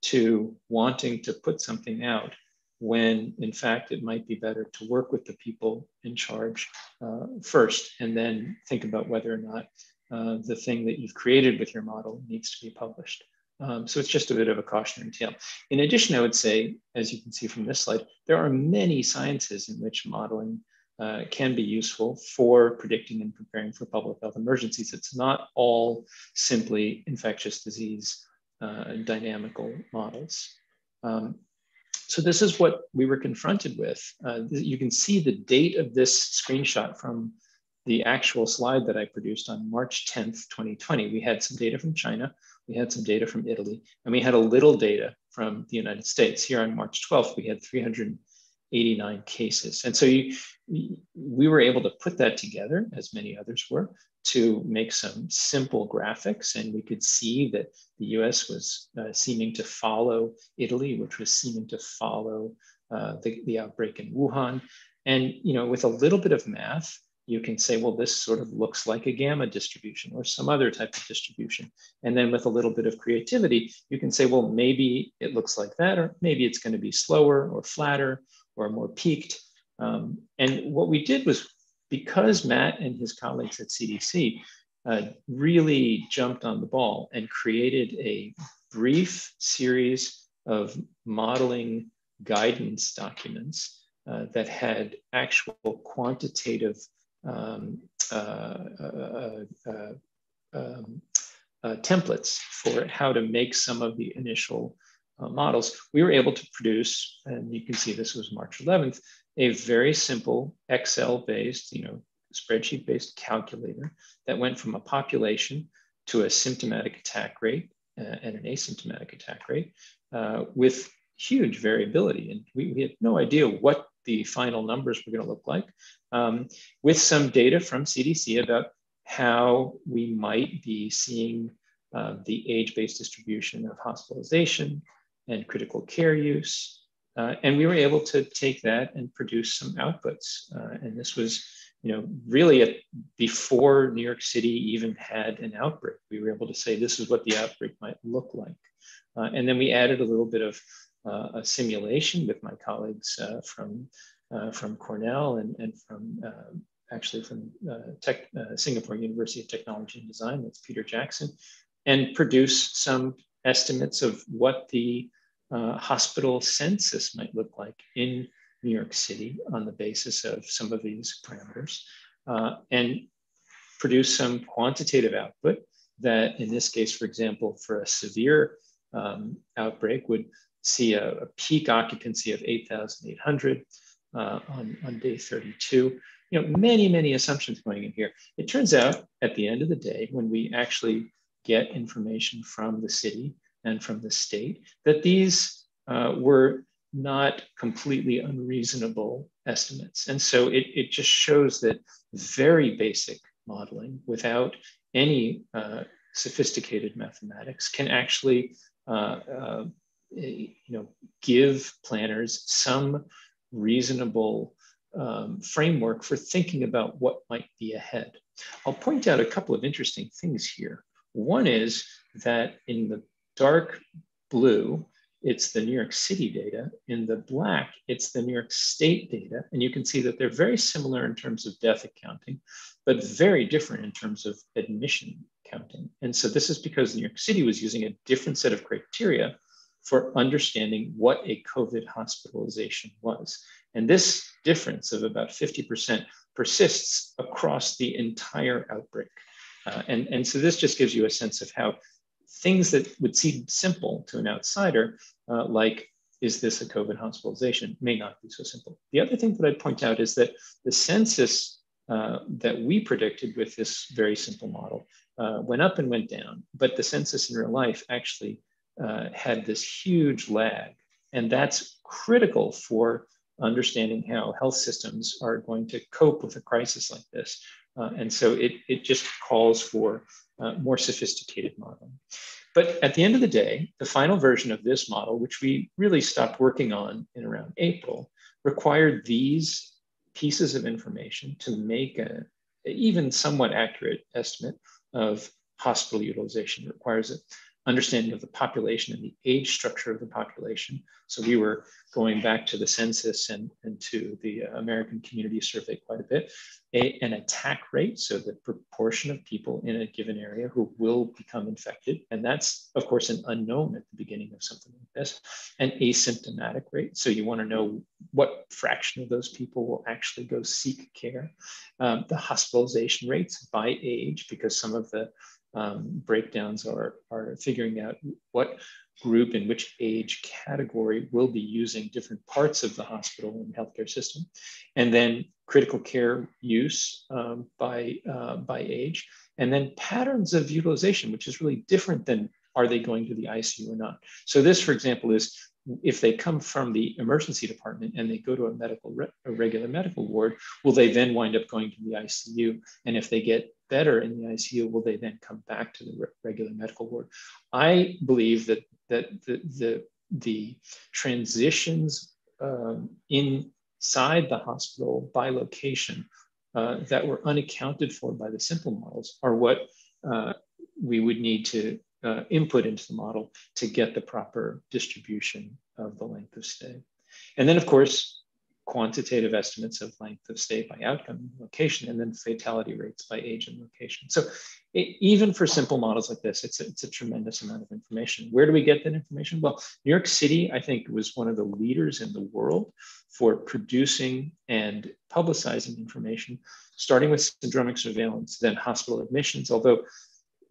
to wanting to put something out when in fact it might be better to work with the people in charge uh, first and then think about whether or not uh, the thing that you've created with your model needs to be published. Um, so it's just a bit of a cautionary tale. In addition, I would say, as you can see from this slide, there are many sciences in which modeling uh, can be useful for predicting and preparing for public health emergencies. It's not all simply infectious disease uh, dynamical models. Um, so this is what we were confronted with. Uh, you can see the date of this screenshot from the actual slide that I produced on March 10th, 2020. We had some data from China, we had some data from Italy, and we had a little data from the United States. Here on March 12th, we had 389 cases. And so you, we were able to put that together, as many others were, to make some simple graphics. And we could see that the US was uh, seeming to follow Italy, which was seeming to follow uh, the, the outbreak in Wuhan. And you know, with a little bit of math, you can say, well, this sort of looks like a gamma distribution or some other type of distribution. And then with a little bit of creativity, you can say, well, maybe it looks like that, or maybe it's going to be slower or flatter, or more peaked. Um, and what we did was because Matt and his colleagues at CDC uh, really jumped on the ball and created a brief series of modeling guidance documents uh, that had actual quantitative um, uh, uh, uh um, templates for how to make some of the initial models, we were able to produce, and you can see this was March 11th, a very simple Excel-based, you know, spreadsheet-based calculator that went from a population to a symptomatic attack rate uh, and an asymptomatic attack rate uh, with huge variability. And we, we, had no idea what the final numbers were going to look like, um, with some data from CDC about how we might be seeing uh, the age-based distribution of hospitalization and critical care use. Uh, and we were able to take that and produce some outputs. Uh, and this was you know, really at, before New York City even had an outbreak, we were able to say this is what the outbreak might look like. Uh, and then we added a little bit of a simulation with my colleagues uh, from, uh, from Cornell and, and from uh, actually from uh, tech, Singapore University of Technology and Design, that's Peter Jackson, and produce some estimates of what the hospital census might look like in New York City on the basis of some of these parameters uh, and produce some quantitative output that in this case, for example, for a severe um, outbreak would see a, a, peak occupancy of 8,800 uh, on, on day 32. You know, many, many assumptions going in here. It turns out at the end of the day, when we actually get information from the city and from the state, that these uh, were not completely unreasonable estimates. And so it, it just shows that very basic modeling without any uh, sophisticated mathematics can actually uh, uh, you know, give planners some reasonable um, framework for thinking about what might be ahead. I'll point out a couple of interesting things here. One is that in the dark blue, it's the New York City data. In the black, it's the New York State data. And you can see that they're very similar in terms of death accounting, but very different in terms of admission counting. And so this is because New York City was using a different set of criteria for understanding what a COVID hospitalization was. And this difference of about 50% persists across the entire outbreak. Uh, and, and so this just gives you a sense of how things that would seem simple to an outsider, uh, like is this a COVID hospitalization, may not be so simple. The other thing that I'd point out is that the census uh, that we predicted with this very simple model uh, went up and went down, but the census in real life actually uh, had this huge lag. And that's critical for understanding how health systems are going to cope with a crisis like this. Uh, and so it, it just calls for uh, more sophisticated modeling. But at the end of the day, the final version of this model, which we really stopped working on in around April, required these pieces of information to make a, even somewhat accurate estimate of hospital utilization. It requires a understanding of the population and the age structure of the population. So we were going back to the census and, and to the American Community Survey quite a bit. A, an attack rate, so the proportion of people in a given area who will become infected. And that's, of course, an unknown at the beginning of something like this. An asymptomatic rate, so you want to know what fraction of those people will actually go seek care. Um, the hospitalization rates by age, because some of the um, breakdowns are, are figuring out what group in which age category will be using different parts of the hospital and healthcare system. And then critical care use um, by, uh, by age. And then patterns of utilization, which is really different than are they going to the ICU or not. So this, for example, is if they come from the emergency department and they go to a medical a regular medical ward, will they then wind up going to the ICU? And if they get better in the ICU, will they then come back to the re regular medical ward? I believe that that the the, the transitions um, inside the hospital by location uh, that were unaccounted for by the simple models are what uh, we would need to uh, input into the model to get the proper distribution of the length of stay. And then, of course, quantitative estimates of length of stay by outcome and location, and then fatality rates by age and location. So it, even for simple models like this, it's a, it's a tremendous amount of information. Where do we get that information? Well, New York City, I think, was one of the leaders in the world for producing and publicizing information, starting with syndromic surveillance, then hospital admissions, although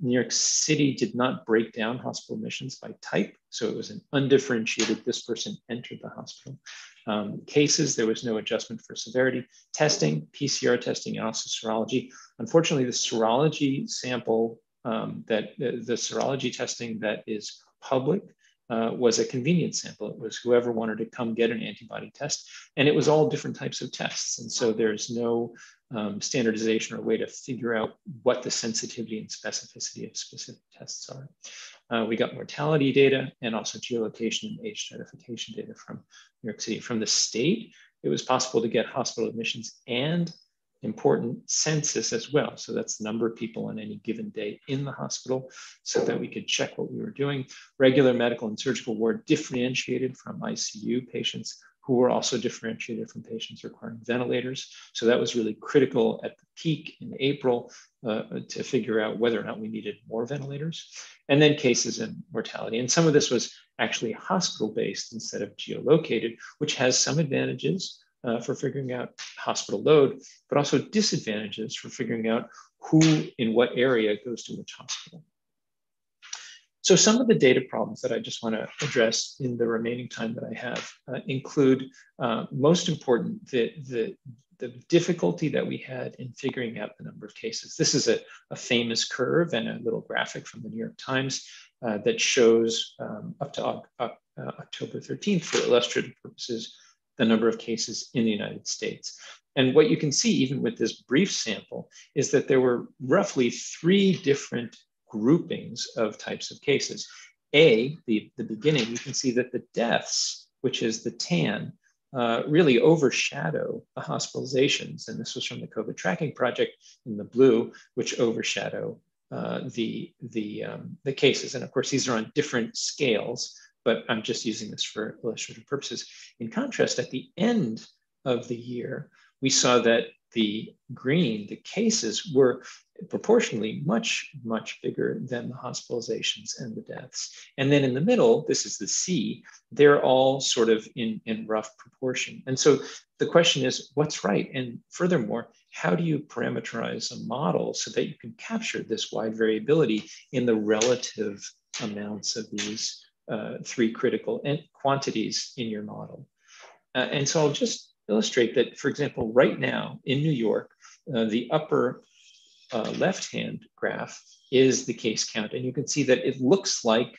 New York City did not break down hospital admissions by type. So it was an undifferentiated, this person entered the hospital. Um, cases, there was no adjustment for severity. Testing, PCR testing, and also serology. Unfortunately, the serology sample um, that the, the, serology testing that is public uh, was a convenience sample. It was whoever wanted to come get an antibody test, and it was all different types of tests. And so there's no um, standardization or way to figure out what the sensitivity and specificity of specific tests are. Uh, we got mortality data and also geolocation and age stratification data from New York City. From the state, it was possible to get hospital admissions and important census as well. So that's the number of people on any given day in the hospital so that we could check what we were doing. Regular medical and surgical ward differentiated from ICU patients who were also differentiated from patients requiring ventilators. So that was really critical at the peak in April uh, to figure out whether or not we needed more ventilators. And then cases and mortality. And some of this was actually hospital-based instead of geolocated, which has some advantages uh, for figuring out hospital load, but also disadvantages for figuring out who in what area goes to which hospital. So some of the data problems that I just want to address in the remaining time that I have uh, include, uh, most important, the, the, the, difficulty that we had in figuring out the number of cases. This is a, a famous curve and a little graphic from the New York Times uh, that shows um, up to uh, October 13th for illustrative purposes, the number of cases in the United States. And what you can see, even with this brief sample, is that there were roughly three different groupings of types of cases. A, the, the beginning, you can see that the deaths, which is the tan, uh, really overshadow the hospitalizations. And this was from the COVID tracking project in the blue, which overshadow uh, the, the, um, the cases. And of course, these are on different scales, but I'm just using this for illustrative purposes. In contrast, at the end of the year, we saw that the green, the cases were proportionally much, much bigger than the hospitalizations and the deaths. And then in the middle, this is the C, they're all sort of in, in rough proportion. And so the question is, what's right? And furthermore, how do you parameterize a model so that you can capture this wide variability in the relative amounts of these uh, three critical quantities in your model? Uh, and so I'll just illustrate that, for example, right now in New York, uh, the upper uh, left-hand graph is the case count. And you can see that it looks like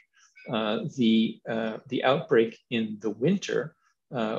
uh, the, the outbreak in the winter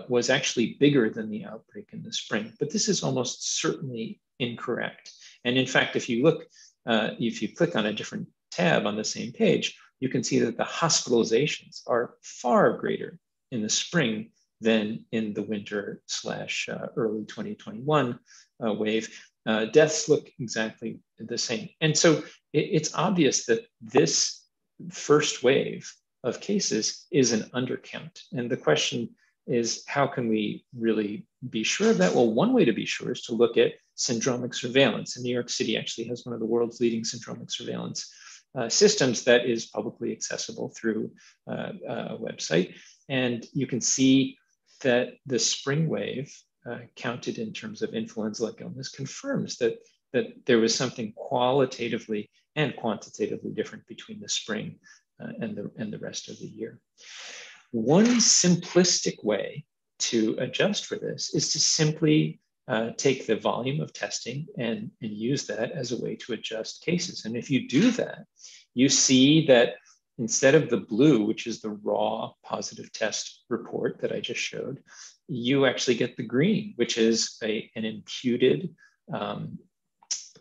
was actually bigger than the outbreak in the spring. But this is almost certainly incorrect. And in fact, if you look, if you click on a different tab on the same page, you can see that the hospitalizations are far greater in the spring than in the winter slash uh, early 2021 uh, wave. Uh, deaths look exactly the same. And so it, it's obvious that this first wave of cases is an undercount. And the question is, how can we really be sure of that? Well, one way to be sure is to look at syndromic surveillance. And New York City actually has one of the world's leading syndromic surveillance uh, systems that is publicly accessible through uh, a website. And you can see that the spring wave uh, counted in terms of influenza-like illness confirms that, that there was something qualitatively and quantitatively different between the spring uh, and, the, and the rest of the year. One simplistic way to adjust for this is to simply uh, take the volume of testing and, and use that as a way to adjust cases. And if you do that, you see that instead of the blue, which is the raw positive test report that I just showed, you actually get the green, which is a, an imputed um,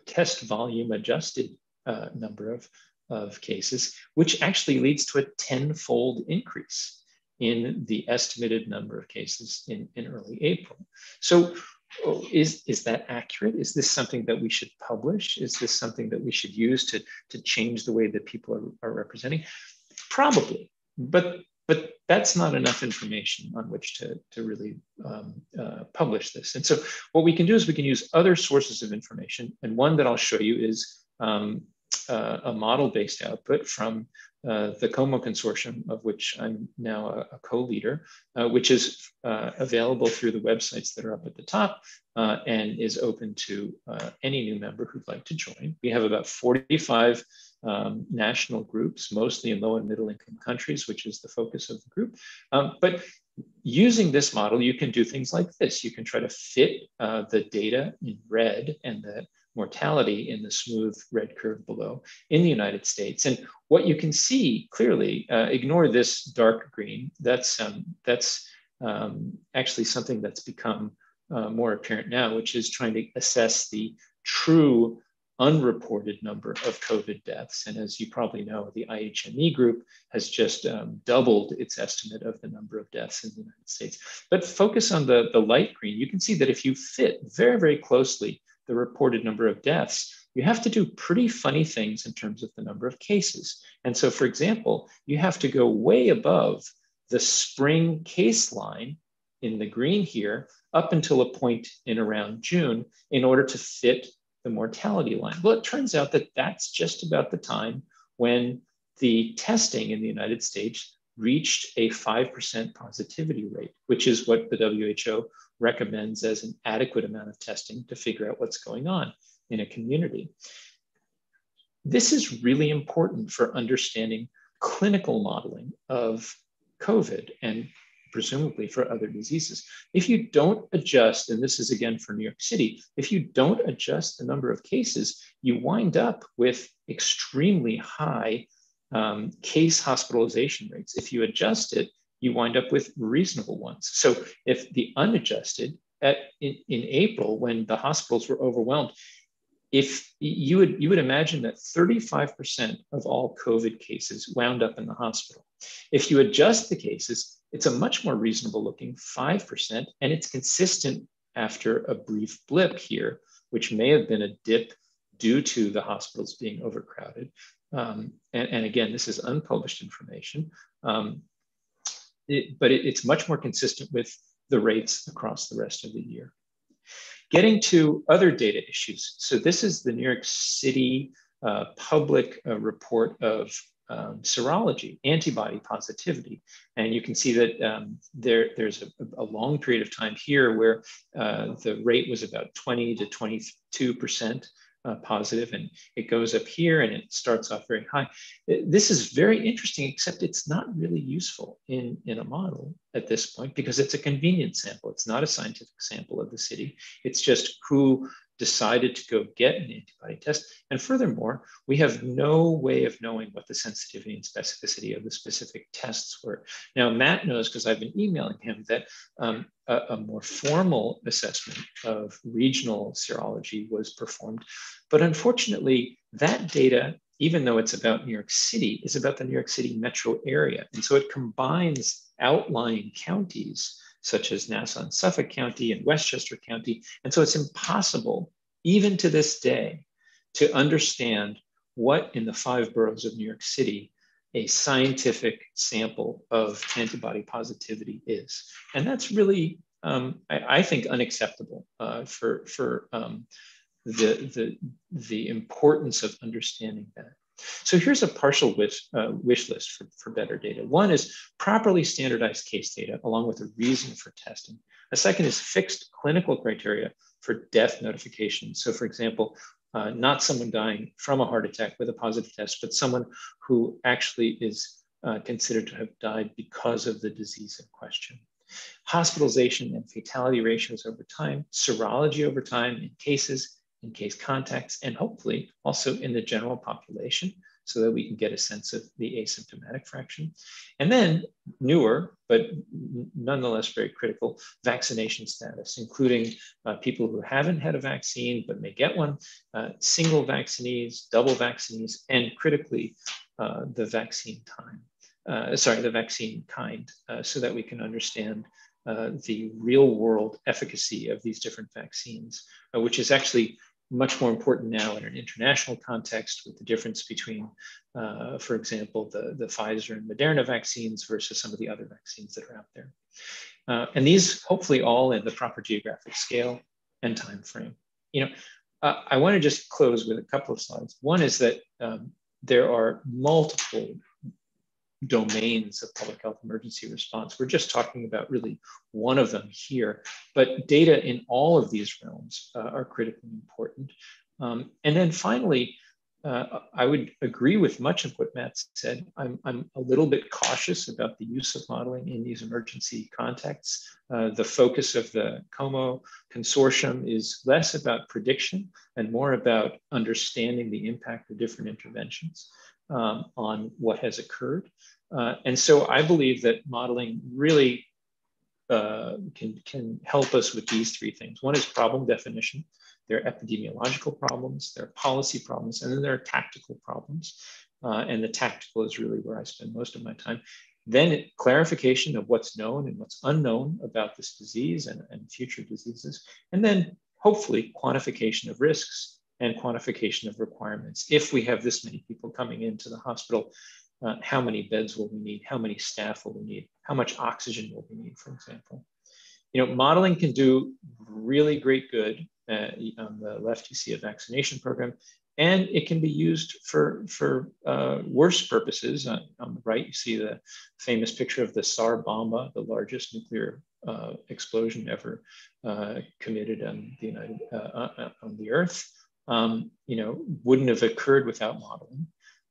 test volume adjusted uh, number of, of cases, which actually leads to a tenfold increase in the estimated number of cases in, in early April. So oh, is, is that accurate? Is this something that we should publish? Is this something that we should use to, to change the way that people are, are representing? Probably, but but that's not enough information on which to, to really um, uh, publish this. And so what we can do is we can use other sources of information. And one that I'll show you is um, uh, a model-based output from uh, the COMO consortium, of which I'm now a, a co-leader, uh, which is uh, available through the websites that are up at the top uh, and is open to uh, any new member who'd like to join. We have about 45 um, national groups, mostly in low and middle income countries, which is the focus of the group. Um, but using this model, you can do things like this. You can try to fit the data in red and the mortality in the smooth red curve below in the United States. And what you can see clearly, uh, ignore this dark green, that's, um, that's um, actually something that's become uh, more apparent now, which is trying to assess the true unreported number of COVID deaths. And as you probably know, the IHME group has just um, doubled its estimate of the number of deaths in the United States. But focus on the, the light green, you can see that if you fit very, very closely the reported number of deaths, you have to do pretty funny things in terms of the number of cases. And so, for example, you have to go way above the spring case line in the green here up until a point in around June in order to fit the mortality line. Well, it turns out that that's just about the time when the testing in the United States reached a 5% positivity rate, which is what the WHO recommends as an adequate amount of testing to figure out what's going on in a community. This is really important for understanding clinical modeling of COVID and presumably for other diseases. If you don't adjust, and this is again for New York City, if you don't adjust the number of cases, you wind up with extremely high um, case hospitalization rates. If you adjust it, you wind up with reasonable ones. So if the unadjusted at in, in April, when the hospitals were overwhelmed, if you would you would imagine that 35% of all COVID cases wound up in the hospital. If you adjust the cases, it's a much more reasonable looking 5%, and it's consistent after a brief blip here, which may have been a dip due to the hospitals being overcrowded. Um, and, and, again, this is unpublished information, um, it, but it, it's much more consistent with the rates across the rest of the year. Getting to other data issues. So this is the New York City uh, public uh, report of um, serology, antibody positivity. And you can see that um, there, there's a, a, long period of time here where uh, the rate was about 20 to 22% uh, positive and it goes up here and it starts off very high. This is very interesting, except it's not really useful in, in a model at this point because it's a convenience sample. It's not a scientific sample of the city. It's just who decided to go get an antibody test. And furthermore, we have no way of knowing what the sensitivity and specificity of the specific tests were. Now, Matt knows because I've been emailing him that um, a, a, more formal assessment of regional serology was performed. But unfortunately, that data, even though it's about New York City, is about the New York City metro area. And so it combines outlying counties such as Nassau and Suffolk County and Westchester County. And so it's impossible, even to this day, to understand what in the five boroughs of New York City a scientific sample of antibody positivity is. And that's really, um, I, I, think, unacceptable uh, for, for um, the, the, the importance of understanding that. So here's a partial wish, uh, wish list for, for better data. One is properly standardized case data along with a reason for testing. A second is fixed clinical criteria for death notification. So for example, uh, not someone dying from a heart attack with a positive test, but someone who actually is uh, considered to have died because of the disease in question. Hospitalization and fatality ratios over time, serology over time in cases, in case contacts, and hopefully also in the general population so that we can get a sense of the asymptomatic fraction. And then newer, but nonetheless very critical, vaccination status, including uh, people who haven't had a vaccine but may get one, uh, single vaccinees, double vaccinees, and critically, uh, the vaccine time, uh, sorry, the vaccine kind, uh, so that we can understand uh, the real world efficacy of these different vaccines, which is actually much more important now in an international context with the difference between, uh, for example, the, the Pfizer and Moderna vaccines versus some of the other vaccines that are out there. Uh, and these hopefully all in the proper geographic scale and time frame. You know, uh, I want to just close with a couple of slides. One is that um, there are multiple domains of public health emergency response. We're just talking about really one of them here, but data in all of these realms uh, are critically important. Um, and then finally, uh, I would agree with much of what Matt said. I'm, I'm a little bit cautious about the use of modeling in these emergency contexts. Uh, the focus of the COMO consortium is less about prediction and more about understanding the impact of different interventions um, on what has occurred. Uh, and so I believe that modeling really uh, can, can help us with these three things. One is problem definition. There are epidemiological problems, there are policy problems, and then there are tactical problems. Uh, and the tactical is really where I spend most of my time. Then clarification of what's known and what's unknown about this disease and, and future diseases. And then hopefully quantification of risks and quantification of requirements. If we have this many people coming into the hospital, uh, how many beds will we need? How many staff will we need? How much oxygen will we need, for example? You know, modeling can do really great good uh, on the left, you see a vaccination program, and it can be used for, for uh, worse purposes. On, on, the right, you see the famous picture of the Tsar Bomba, the largest nuclear uh, explosion ever uh, committed on the United uh, uh, on the Earth. Um, you know, wouldn't have occurred without modeling.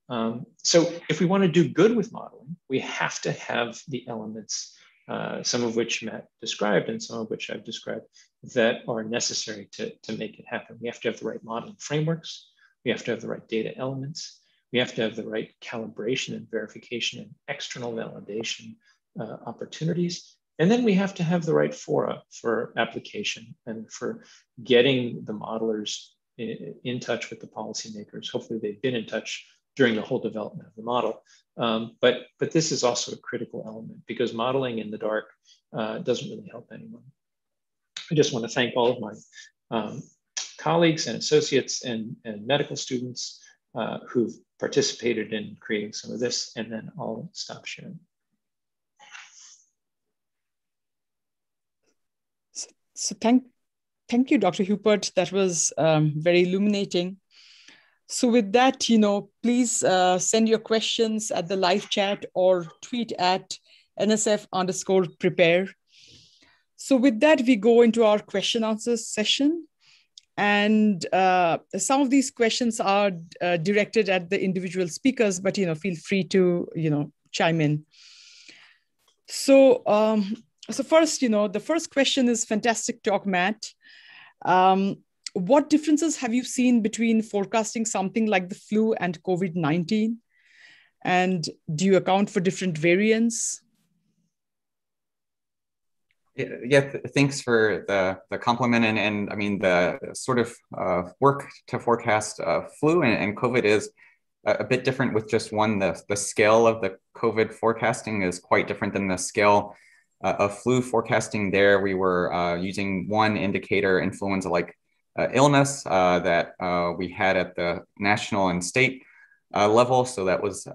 Um, so if we want to do good with modeling, we have to have the elements uh, some of which Matt described and some of which I've described that are necessary to, to make it happen. We have to have the right modeling frameworks. We have to have the right data elements. We have to have the right calibration and verification and external validation uh, opportunities. And then we have to have the right fora for application and for getting the modelers in, touch with the policymakers. Hopefully they've been in touch during the whole development of the model. Um, but, but this is also a critical element because modeling in the dark uh, doesn't really help anyone. I just want to thank all of my um, colleagues and associates and, and medical students uh, who've participated in creating some of this, and then I'll stop sharing. So thank, thank you, Dr. Hupert. That was um, very illuminating. So with that, you know, please uh, send your questions at the live chat or tweet at NSF underscore prepare. So with that, we go into our question answers session. And uh, some of these questions are uh, directed at the individual speakers, but, you know, feel free to, you know, chime in. So, um, so first, you know, the first question is fantastic talk, Matt. Um, what differences have you seen between forecasting something like the flu and COVID 19? And do you account for different variants? Yeah, thanks for the, the compliment. And, and I mean, the sort of uh, work to forecast uh, flu and, and COVID is a, a, bit different with just one, the, the scale of the COVID forecasting is quite different than the scale uh, of flu forecasting there. We were uh, using one indicator, influenza like uh, illness uh, that uh, we had at the national and state level. So that was,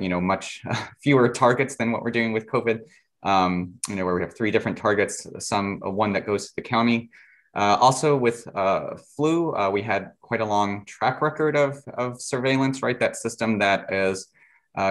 you know, much (laughs) fewer targets than what we're doing with COVID. Um, you know, where we have three different targets, some one that goes to the county. Uh, also with uh, flu, uh, we had quite a long track record of, of surveillance, right? That system that is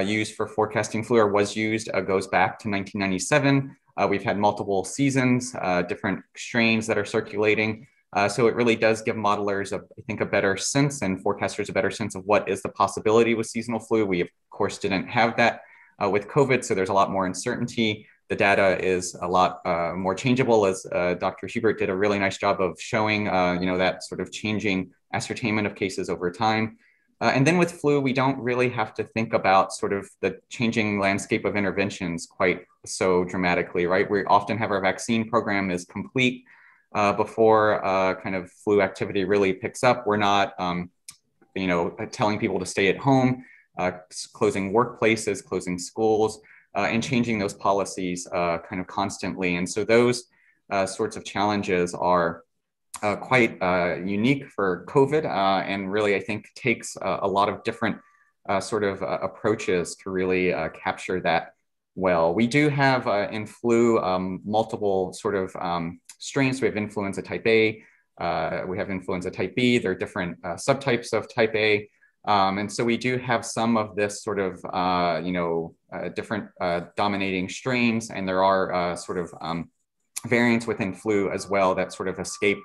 used for forecasting flu or was used goes back to 1997. We've had multiple seasons, different strains that are circulating. Uh, so it really does give modelers, a, I think, a better sense and forecasters a better sense of what is the possibility with seasonal flu. We, of course, didn't have that uh, with COVID, so there's a lot more uncertainty. The data is a lot uh, more changeable, as uh, Dr. Hupert did a really nice job of showing, uh, you know, that sort of changing ascertainment of cases over time. Uh, and then with flu, we don't really have to think about sort of the changing landscape of interventions quite so dramatically, right? We often have our vaccine program is complete uh, before uh, kind of flu activity really picks up. We're not, um, you know, telling people to stay at home, uh, closing workplaces, closing schools, uh, and changing those policies uh, kind of constantly. And so those uh, sorts of challenges are quite unique for COVID, and really, I think, takes a lot of different sort of approaches to really capture that well. We do have in flu um, multiple sort of um, strains. We have influenza type A, uh, we have influenza type B. There are different uh, subtypes of type A. Um, and so we do have some of this sort of, uh, you know, uh, different uh, dominating strains, and there are uh, sort of um, variants within flu as well that sort of escape,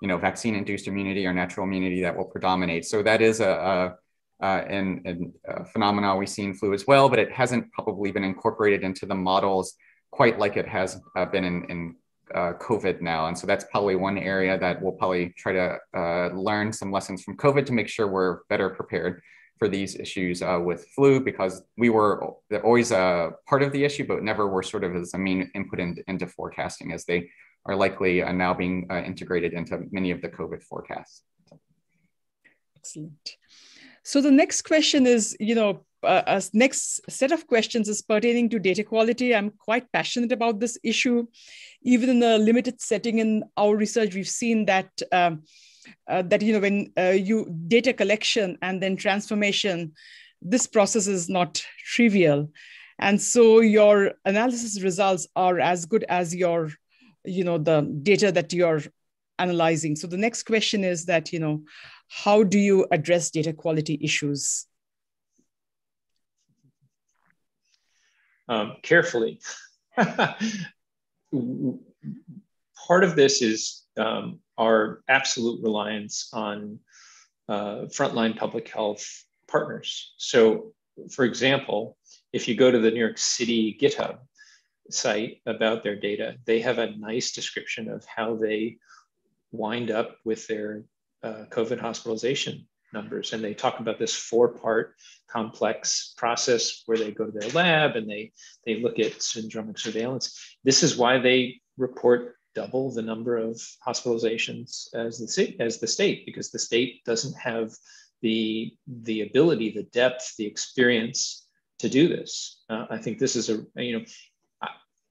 you know, vaccine-induced immunity or natural immunity that will predominate. So that is a, a, a, a phenomenon we see in flu as well, but it hasn't probably been incorporated into the models quite like it has been in, in uh, COVID now. And so that's probably one area that we'll probably try to uh, learn some lessons from COVID to make sure we're better prepared for these issues uh, with flu because we were always a part of the issue, but never were sort of as a main input in, into forecasting as they are likely uh, now being uh, integrated into many of the COVID forecasts. Excellent. So the next question is, you know, uh, a next set of questions is pertaining to data quality. I'm quite passionate about this issue. Even in a limited setting in our research, we've seen that um, uh, that you know when uh, you data collection and then transformation, this process is not trivial, and so your analysis results are as good as your you know the data that you're analyzing. So the next question is that you know how do you address data quality issues? um, carefully. (laughs) Part of this is um, our absolute reliance on uh, frontline public health partners. So, for example, if you go to the New York City GitHub site about their data, they have a nice description of how they wind up with their uh, COVID hospitalization numbers. And they talk about this four part complex process where they go to their lab and they, they look at syndromic surveillance. This is why they report double the number of hospitalizations as the, as the state, because the state doesn't have the, the ability, the depth, the experience to do this. Uh, I think this is a, you know,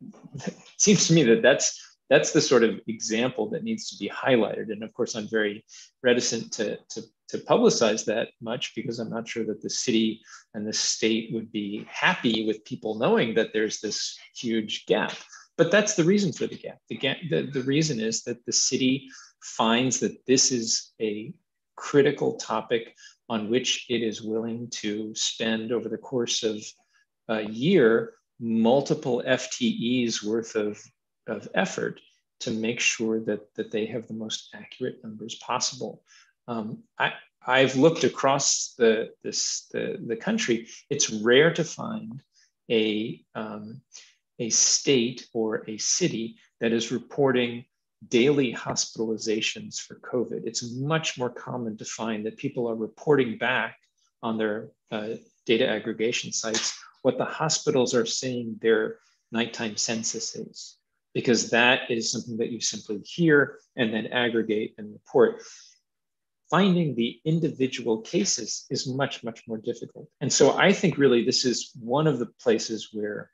(laughs) it seems to me that that's that's the sort of example that needs to be highlighted. And of course, I'm very reticent to, to, to publicize that much because I'm not sure that the city and the state would be happy with people knowing that there's this huge gap. But that's the reason for the gap. The, gap, the, the reason is that the city finds that this is a critical topic on which it is willing to spend over the course of a year multiple FTEs worth of of effort to make sure that, that they have the most accurate numbers possible. Um, I, I've looked across the, this, the, the country. It's rare to find a, um, a state or a city that is reporting daily hospitalizations for COVID. It's much more common to find that people are reporting back on their uh, data aggregation sites what the hospitals are saying their nighttime census is because that is something that you simply hear and then aggregate and report. Finding the individual cases is much, much more difficult. And so I think really this is one of the places where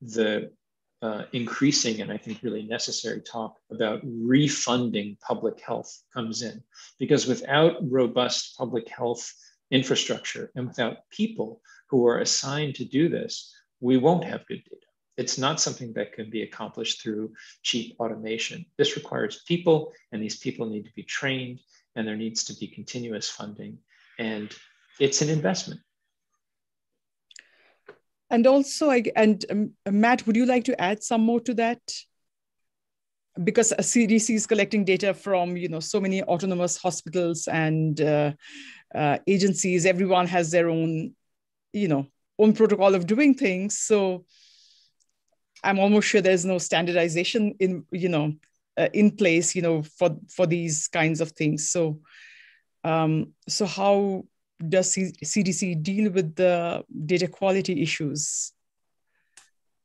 the uh, increasing and I think really necessary talk about refunding public health comes in. Because without robust public health infrastructure and without people who are assigned to do this, we won't have good data. It's not something that can be accomplished through cheap automation. This requires people, and these people need to be trained, and there needs to be continuous funding. And it's an investment. And also, I, and um, Matt, would you like to add some more to that? Because CDC is collecting data from you know so many autonomous hospitals and uh, uh, agencies. Everyone has their own you know own protocol of doing things. So I'm almost sure there's no standardization in you know uh, in place you know for for these kinds of things. So um, so how does C- CDC deal with the data quality issues?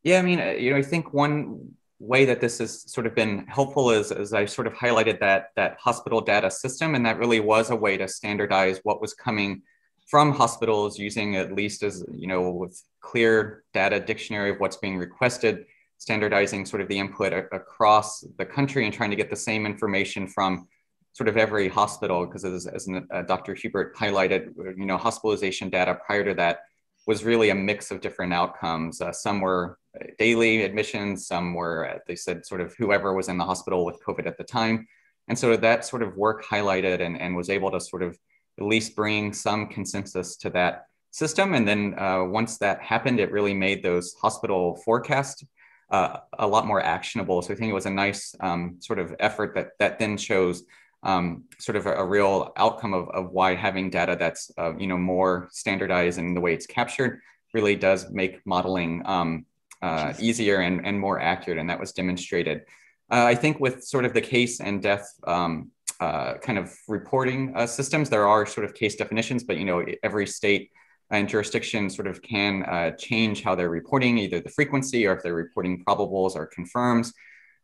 Yeah, I mean, uh, you know, I think one way that this has sort of been helpful is, as I sort of highlighted that that hospital data system, and that really was a way to standardize what was coming from hospitals using at least as you know with clear data dictionary of what's being requested standardizing sort of the input a- across the country and trying to get the same information from sort of every hospital. Because as, as uh, dr hupert highlighted you know hospitalization data prior to that was really a mix of different outcomes. Uh, some were daily admissions some were uh, they said sort of whoever was in the hospital with covid at the time. And so that sort of work highlighted and, and was able to sort of at least bring some consensus to that system. And then uh, once that happened, it really made those hospital forecasts uh, a lot more actionable. So I think it was a nice um, sort of effort that that then shows um, sort of a, a, real outcome of, of why having data that's uh, you know more standardized in the way it's captured really does make modeling um, uh, easier and, and more accurate, and that was demonstrated. Uh, I think with sort of the case and death um, uh, kind of reporting uh, systems, there are sort of case definitions, but you know every state and jurisdiction sort of can uh, change how they're reporting either the frequency or if they're reporting probables or confirms.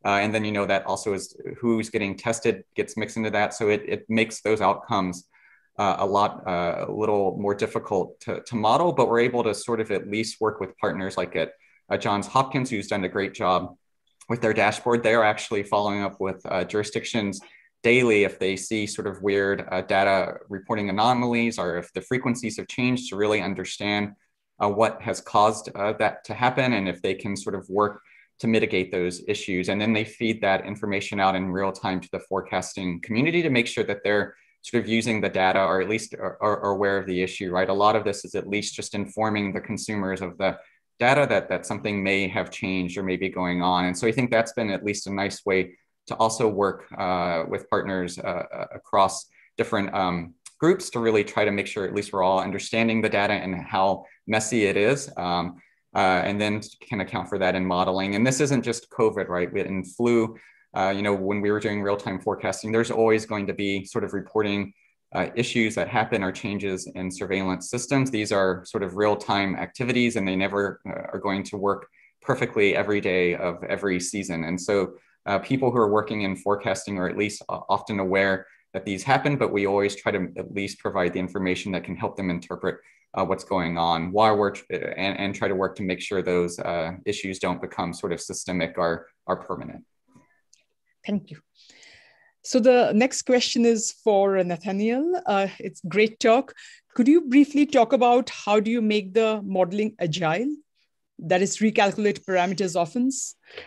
Uh, and then you know that also is who's getting tested gets mixed into that. So it, it makes those outcomes uh, a lot a little more difficult to, to model, but we're able to sort of at least work with partners like at Johns Hopkins, who's done a great job with their dashboard. They're actually following up with jurisdictions daily if they see sort of weird uh, data reporting anomalies or if the frequencies have changed to really understand uh, what has caused uh, that to happen and if they can sort of work to mitigate those issues. And then they feed that information out in real time to the forecasting community to make sure that they're sort of using the data or at least are, are aware of the issue, right? A lot of this is at least just informing the consumers of the data that, that something may have changed or may be going on. And so I think that's been at least a nice way to also work uh, with partners uh, uh, across different um, groups to really try to make sure at least we're all understanding the data and how messy it is. Um, uh, and then can account for that in modeling. And this isn't just COVID, right? In flu, uh, you know, when we were doing real-time forecasting, there's always going to be sort of reporting uh, issues that happen or changes in surveillance systems. These are sort of real-time activities and they never are going to work perfectly every day of every season. And so uh, people who are working in forecasting are at least uh, often aware that these happen, but we always try to at least provide the information that can help them interpret uh, what's going on while we're uh, and, and try to work to make sure those uh, issues don't become sort of systemic or are permanent. Thank you. So the next question is for Nathaniel. Uh, it's great talk. Could you briefly talk about how do you make the modeling agile? That is recalculate parameters often.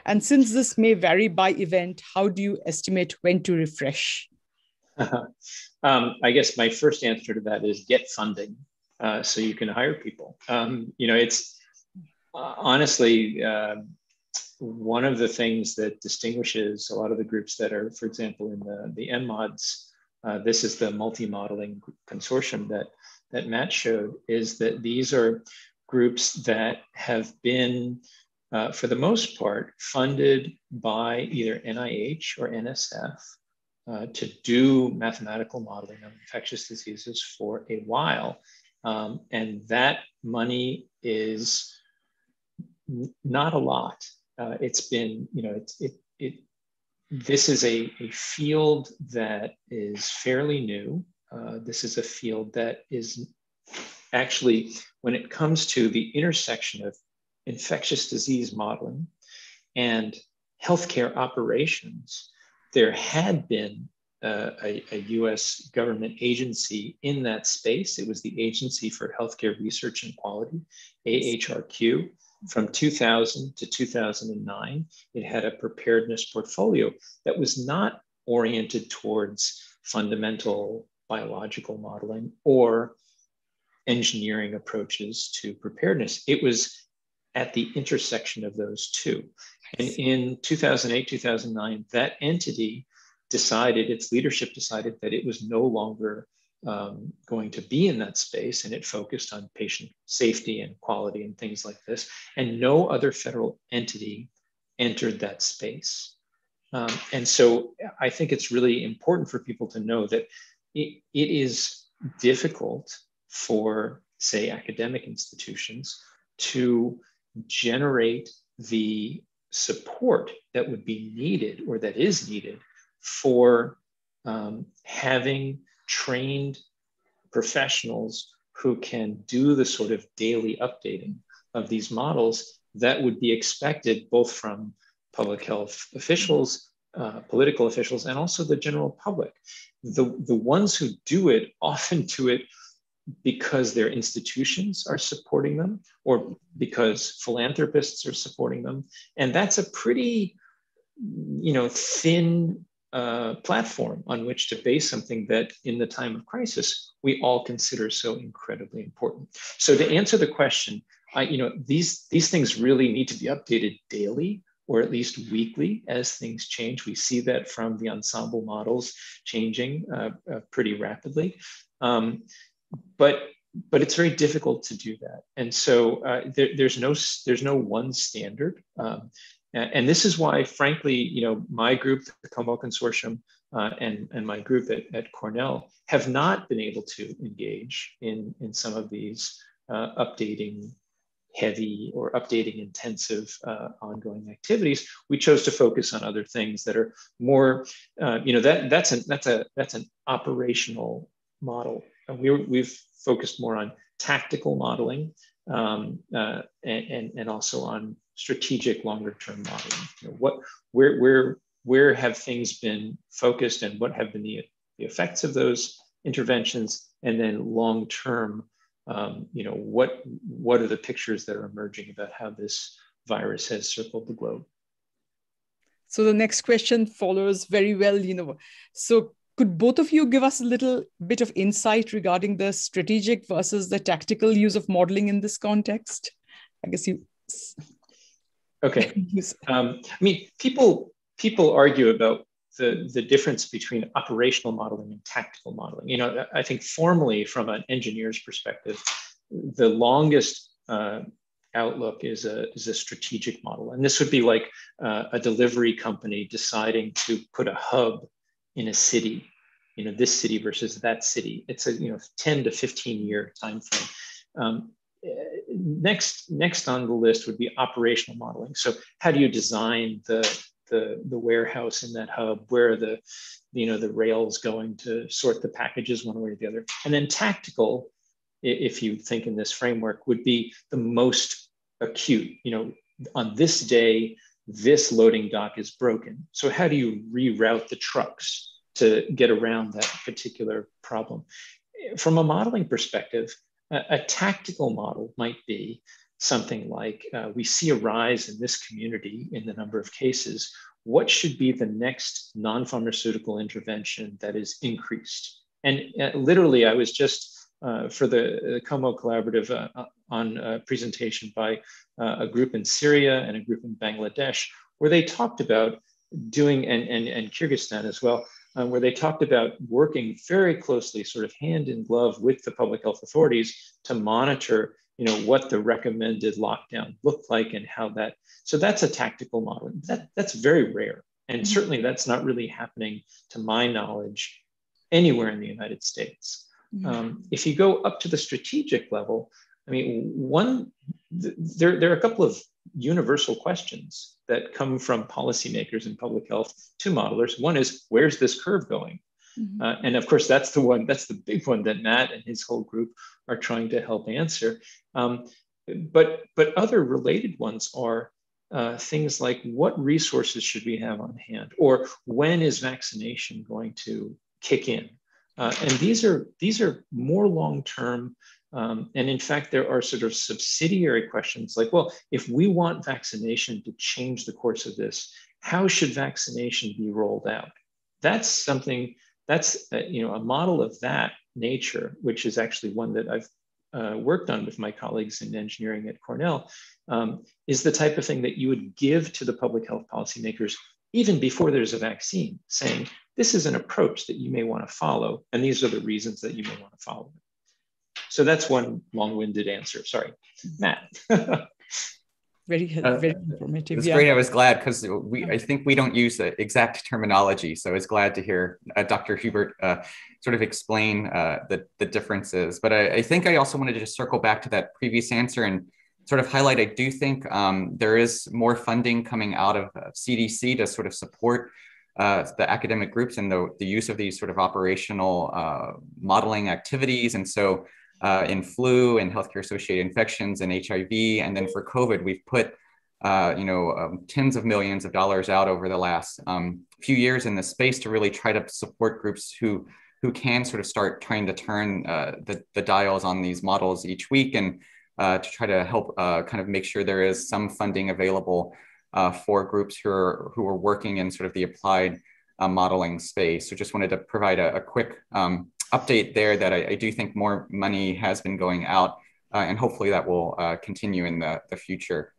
And since this may vary by event, how do you estimate when to refresh? (laughs) um, I guess my first answer to that is get funding uh, so you can hire people. Um, you know, it's uh, honestly uh, one of the things that distinguishes a lot of the groups that are, for example, in the, the MMODs, uh, this is the multi-modeling consortium that, that Matt showed, is that these are groups that have been, uh, for the most part, funded by either NIH or NSF uh, to do mathematical modeling of infectious diseases for a while. Um, and that money is not a lot. Uh, it's been, you know, it's, it, it, this is a, a field that is fairly new. Uh, this is a field that is actually, when it comes to the intersection of infectious disease modeling and healthcare operations, there had been uh, a, a, US government agency in that space. It was the Agency for Healthcare Research and Quality, AHRQ. From 2000 to 2009, it had a preparedness portfolio that was not oriented towards fundamental biological modeling or engineering approaches to preparedness. It was at the intersection of those two. And in 2008, 2009, that entity decided, its leadership decided that it was no longer um, going to be in that space and it focused on patient safety and quality and things like this. And no other federal entity entered that space. Um, and so I think it's really important for people to know that it, it is difficult for, say, academic institutions to generate the support that would be needed or that is needed for um, having trained professionals who can do the sort of daily updating of these models that would be expected both from public health officials, uh, political officials, and also the general public. The, the ones who do it often do it because their institutions are supporting them or because philanthropists are supporting them. And that's a pretty, you know, thin uh, platform on which to base something that in the time of crisis we all consider so incredibly important. So to answer the question, I, you know, these, these things really need to be updated daily or at least weekly as things change. We see that from the ensemble models changing uh, uh, pretty rapidly. Um, but but it's very difficult to do that. And so uh, there, there's no there's no one standard. Um, and this is why, frankly, you know, my group, the COMO Consortium, uh, and, and my group at, at Cornell have not been able to engage in, in some of these uh, updating heavy or updating intensive uh, ongoing activities. We chose to focus on other things that are more, uh, you know, that that's a that's a that's an operational model. We we've focused more on tactical modeling um, uh, and, and, and also on strategic longer term modeling. You know, what, where, where, where have things been focused and what have been the, the effects of those interventions? And then long term, um, you know, what, what are the pictures that are emerging about how this virus has circled the globe? So the next question follows very well, you know. So could both of you give us a little bit of insight regarding the strategic versus the tactical use of modeling in this context? I guess you Okay. (laughs) Um, I mean, people people argue about the, the difference between operational modeling and tactical modeling. You know, I think formally from an engineer's perspective, the longest uh, outlook is a, is a strategic model. And this would be like uh, a delivery company deciding to put a hub in a city, you know, this city versus that city. It's a, you know, 10 to 15 year time frame. Um, next, next on the list would be operational modeling. So how do you design the, the, the warehouse in that hub? Where the, you know, the rails going to sort the packages one way or the other? And then tactical, if you think in this framework, would be the most acute. You know, on this day, this loading dock is broken. So how do you reroute the trucks to get around that particular problem? From a modeling perspective, a, a tactical model might be something like uh, we see a rise in this community in the number of cases. What should be the next non pharmaceutical intervention that is increased? And uh, literally, I was just uh, for the Como Collaborative uh, uh, on a presentation by uh, a group in Syria and a group in Bangladesh, where they talked about doing, and, and, and Kyrgyzstan as well, um, where they talked about working very closely, sort of hand in glove with the public health authorities to monitor, you know, what the recommended lockdown looked like and how that. So that's a tactical model. That that's very rare, and mm-hmm. certainly that's not really happening, to my knowledge, anywhere in the United States. Mm-hmm. Um, if you go up to the strategic level, I mean, one there there are a couple of universal questions that come from policymakers in public health to modelers. One is, where's this curve going? Mm-hmm. Uh, and of course, that's the one, that's the big one that Matt and his whole group are trying to help answer. Um, but, but other related ones are uh, things like what resources should we have on hand? Or when is vaccination going to kick in? Uh, and these are, these are more long-term um, and in fact, there are sort of subsidiary questions like, well, if we want vaccination to change the course of this, how should vaccination be rolled out? That's something that's uh, you know a model of that nature, which is actually one that I've uh, worked on with my colleagues in engineering at Cornell, um, is the type of thing that you would give to the public health policymakers even before there's a vaccine, saying this is an approach that you may want to follow, and these are the reasons that you may want to follow it. So that's one long-winded answer. Sorry, Matt. (laughs) very, uh, very informative. It's yeah. great. I was glad because we, I think we don't use the exact terminology. So I was glad to hear uh, Dr. Hupert uh, sort of explain uh, the, the differences. But I, I, think I also wanted to just circle back to that previous answer and sort of highlight, I do think um, there is more funding coming out of CDC to sort of support uh, the academic groups and the, the use of these sort of operational uh, modeling activities. And so uh, in flu and healthcare associated infections and HIV. And then for COVID, we've put uh, you know um, tens of millions of dollars out over the last um, few years in this space to really try to support groups who who can sort of start trying to turn uh, the, the dials on these models each week and uh, to try to help kind of make sure there is some funding available uh, for groups who are who are working in sort of the applied uh, modeling space. So just wanted to provide a, a quick um, update there that I, I, do think more money has been going out uh, and hopefully that will uh, continue in the, the future.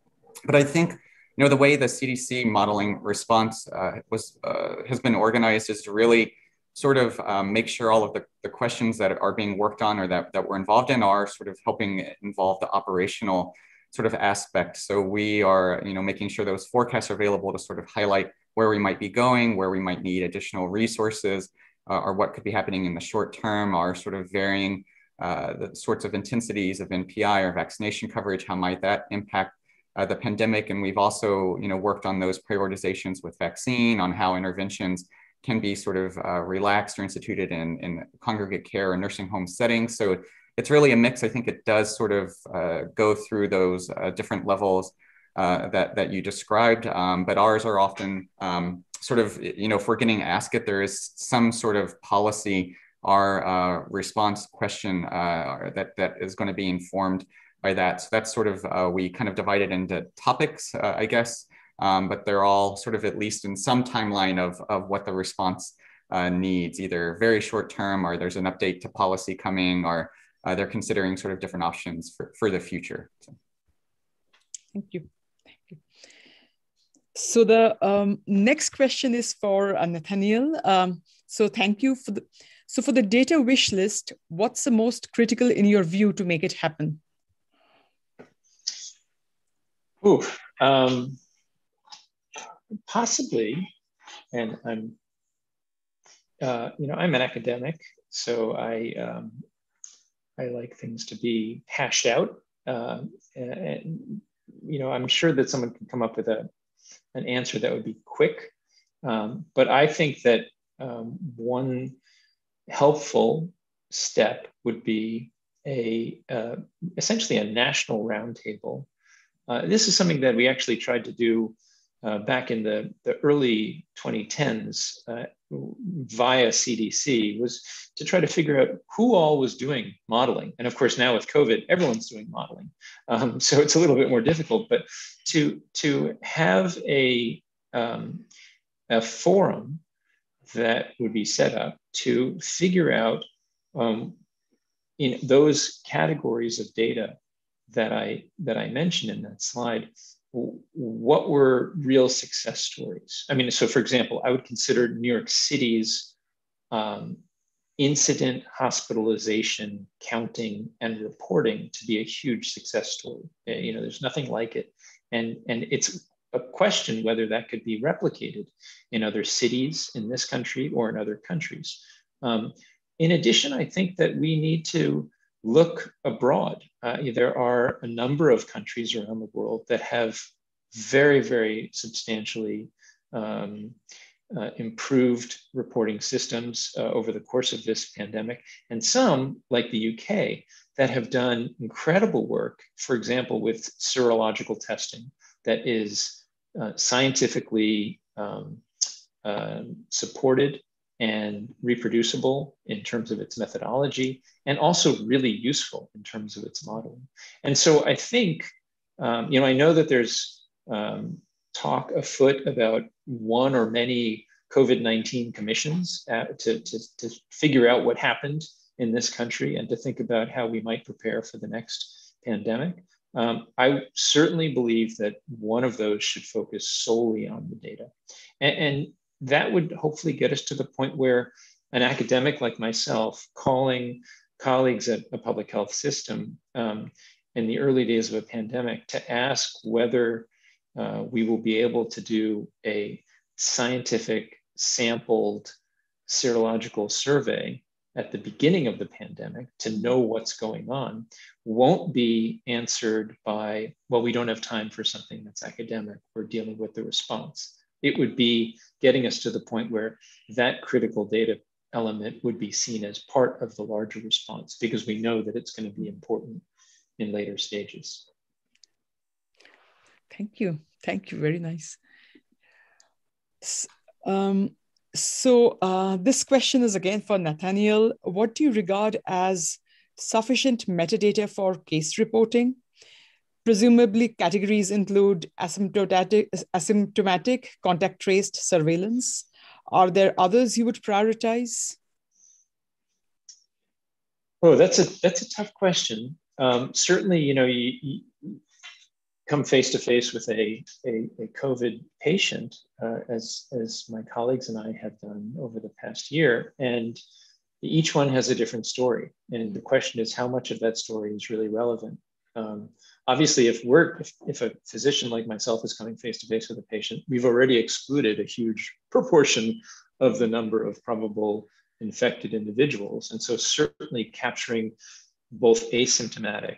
But I think you know the way the CDC modeling response uh, was uh, has been organized is to really sort of um, make sure all of the, the questions that are being worked on or that, that we're involved in are sort of helping involve the operational sort of aspect. So we are, you know, making sure those forecasts are available to sort of highlight where we might be going, where we might need additional resources, uh, or what could be happening in the short term, are sort of varying uh, the sorts of intensities of NPI or vaccination coverage. How might that impact uh, the pandemic? And we've also, you know, worked on those prioritizations with vaccine, on how interventions can be sort of uh, relaxed or instituted in, in congregate care or nursing home settings. So it's really a mix. I think it does sort of uh, go through those uh, different levels uh, that, that you described, um, but ours are often um, sort of, you know, if we're getting asked it, there is some sort of policy our uh, response question uh, that, that is going to be informed by that. So that's sort of, uh, we kind of divide it into topics, I guess, um, but they're all sort of at least in some timeline of, of what the response needs, either very short term or there's an update to policy coming or uh, they're considering sort of different options for, for the future. So. Thank you. Thank you. So the um, next question is for uh, Nathaniel. Um, so thank you for the, so for the data wish list, what's the most critical in your view to make it happen? Ooh, um, possibly, and I'm, uh, you know, I'm an academic, so I um, I like things to be hashed out. Uh, and, you know, I'm sure that someone can come up with a an answer that would be quick. Um, but I think that um, one helpful step would be a uh, essentially a national roundtable. Uh, this is something that we actually tried to do uh, back in the, the early 2010s uh, via CDC was to try to figure out who all was doing modeling. And of course, now with COVID, everyone's doing modeling. Um, so it's a little bit more difficult, but to, to have a, um, a forum that would be set up to figure out um, in those categories of data that I, that I mentioned in that slide, what were real success stories? I mean, so for example, I would consider New York City's um, incident hospitalization counting and reporting to be a huge success story. Uh, you know, there's nothing like it. And, and it's a question whether that could be replicated in other cities in this country or in other countries. Um, in addition, I think that we need to look abroad. Uh, there are a number of countries around the world that have very, very substantially um, uh, improved reporting systems uh, over the course of this pandemic, and some, like the UK, that have done incredible work, for example, with serological testing that is uh, scientifically um, uh, supported and reproducible in terms of its methodology, and also really useful in terms of its modeling. And so I think, um, you know, I know that there's um, talk afoot about one or many COVID 19 commissions uh, to, to, to figure out what happened in this country and to think about how we might prepare for the next pandemic. Um, I certainly believe that one of those should focus solely on the data. And, and that would hopefully get us to the point where an academic like myself calling colleagues at a public health system um, in the early days of a pandemic to ask whether uh, we will be able to do a scientific sampled serological survey at the beginning of the pandemic to know what's going on won't be answered by, well, we don't have time for something that's academic. We're dealing with the response it would be getting us to the point where that critical data element would be seen as part of the larger response because we know that it's going to be important in later stages. Thank you. Thank you. Very nice. Um, so uh, this question is again for Nathaniel. What do you regard as sufficient metadata for case reporting? Presumably, categories include asymptomatic, asymptomatic contact traced surveillance. Are there others you would prioritize? Oh, that's a that's a tough question. Um, certainly, you know, you, you, come face to face with a, a, a COVID patient, uh, as, as my colleagues and I have done over the past year. And each one has a different story. And the question is how much of that story is really relevant? Um, obviously, if we're, if, if a physician like myself is coming face to face with a patient, we've already excluded a huge proportion of the number of probable infected individuals. And so certainly capturing both asymptomatic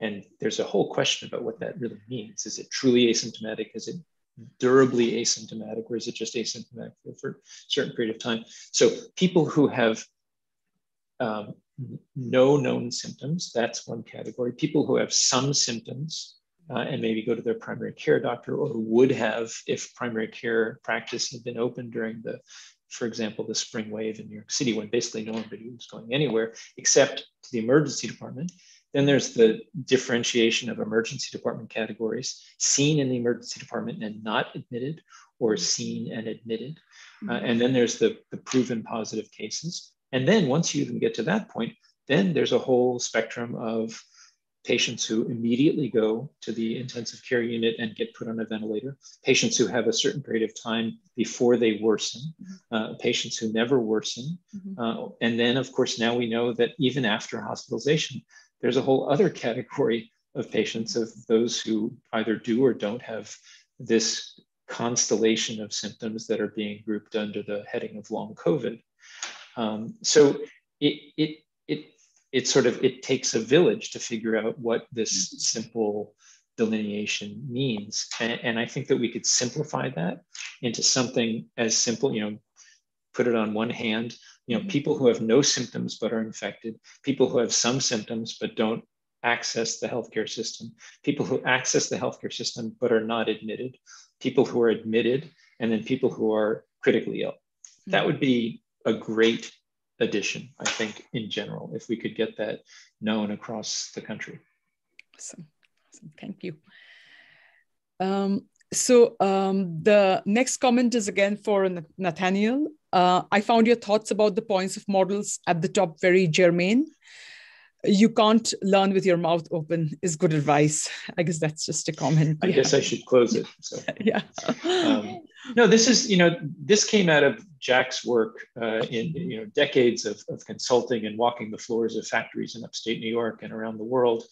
and there's a whole question about what that really means. Is it truly asymptomatic? Is it durably asymptomatic, or is it just asymptomatic for, a certain period of time? So people who have um, no known symptoms, that's one category. People who have some symptoms uh, and maybe go to their primary care doctor or would have if primary care practice had been open during the, for example, the spring wave in New York City when basically nobody was going anywhere except to the emergency department. Then there's the differentiation of emergency department categories, seen in the emergency department and not admitted, or seen and admitted. Uh, and then there's the, the proven positive cases. And then once you even get to that point, then there's a whole spectrum of patients who immediately go to the intensive care unit and get put on a ventilator, patients who have a certain period of time before they worsen, mm-hmm. uh, patients who never worsen. Mm-hmm. Uh, and then, of course, now we know that even after hospitalization, there's a whole other (laughs) category of patients of those who either do or don't have this constellation of symptoms that are being grouped under the heading of long COVID. Um, so it, it, it, it sort of, it takes a village to figure out what this mm-hmm. simple delineation means. And, and I think that we could simplify that into something as simple, you know, put it on one hand, you know, mm-hmm. people who have no symptoms but are infected, people who have some symptoms but don't access the healthcare system, people who access the healthcare system but are not admitted, people who are admitted, and then people who are critically ill. That mm-hmm. would be a great addition, I think, in general, if we could get that known across the country. Awesome. awesome. Thank you. Um, so um, the next comment is again for Nathaniel. Uh, I found your thoughts about the points of models at the top very germane. You can't learn with your mouth open is good advice. I guess that's just a comment. I yeah. guess I should close it. So. (laughs) yeah. Um, no, this is you know this came out of Jack's work uh, in you know decades of, of consulting and walking the floors of factories in upstate New York and around the world.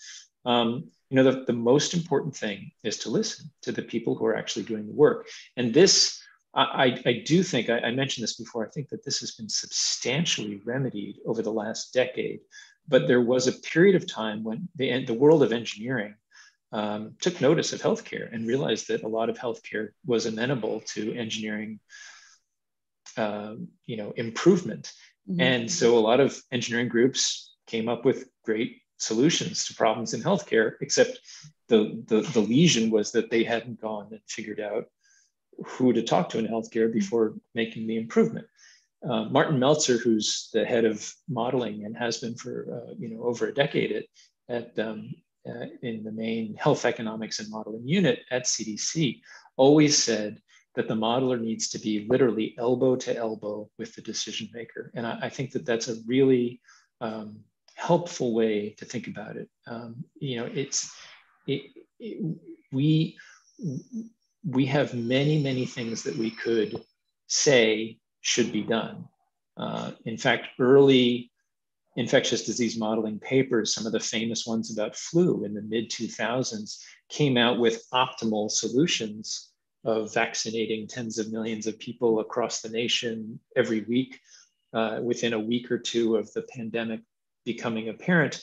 Um, you know, the, the most important thing is to listen to the people who are actually doing the work. And this, I, I do think, I, I mentioned this before, I think that this has been substantially remedied over the last decade. But there was a period of time when the, the world of engineering um, took notice of healthcare and realized that a lot of healthcare was amenable to engineering, um, you know, improvement. Mm-hmm. And so a lot of engineering groups came up with great solutions to problems in healthcare, except the, the, the lesion was that they hadn't gone and figured out who to talk to in healthcare before making the improvement. Uh, Martin Meltzer, who's the head of modeling and has been for uh, you know over a decade at, at um, uh, in the main health economics and modeling unit at CDC, always said that the modeler needs to be literally elbow to elbow with the decision maker, and I, I think that that's a really um, helpful way to think about it. Um, you know, it's it, it, we we have many many things that we could say should be done. Uh, in fact, early infectious disease modeling papers, some of the famous ones about flu in the mid 2000s, came out with optimal solutions of vaccinating tens of millions of people across the nation every week uh, within a week or two of the pandemic becoming apparent,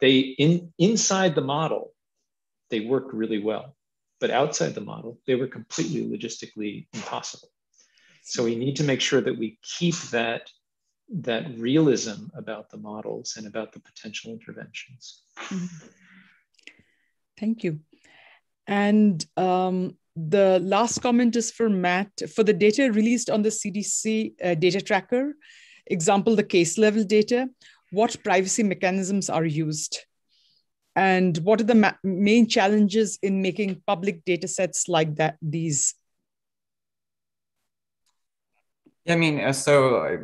they in inside the model, they worked really well. But outside the model, they were completely logistically impossible. So we need to make sure that we keep that that realism about the models and about the potential interventions. Mm-hmm. Thank you. And um, the last comment is for Matt. For the data released on the CDC uh, data tracker, example, the case level data, what privacy mechanisms are used? And what are the ma- main challenges in making public data sets like that, these? I mean, uh, so uh,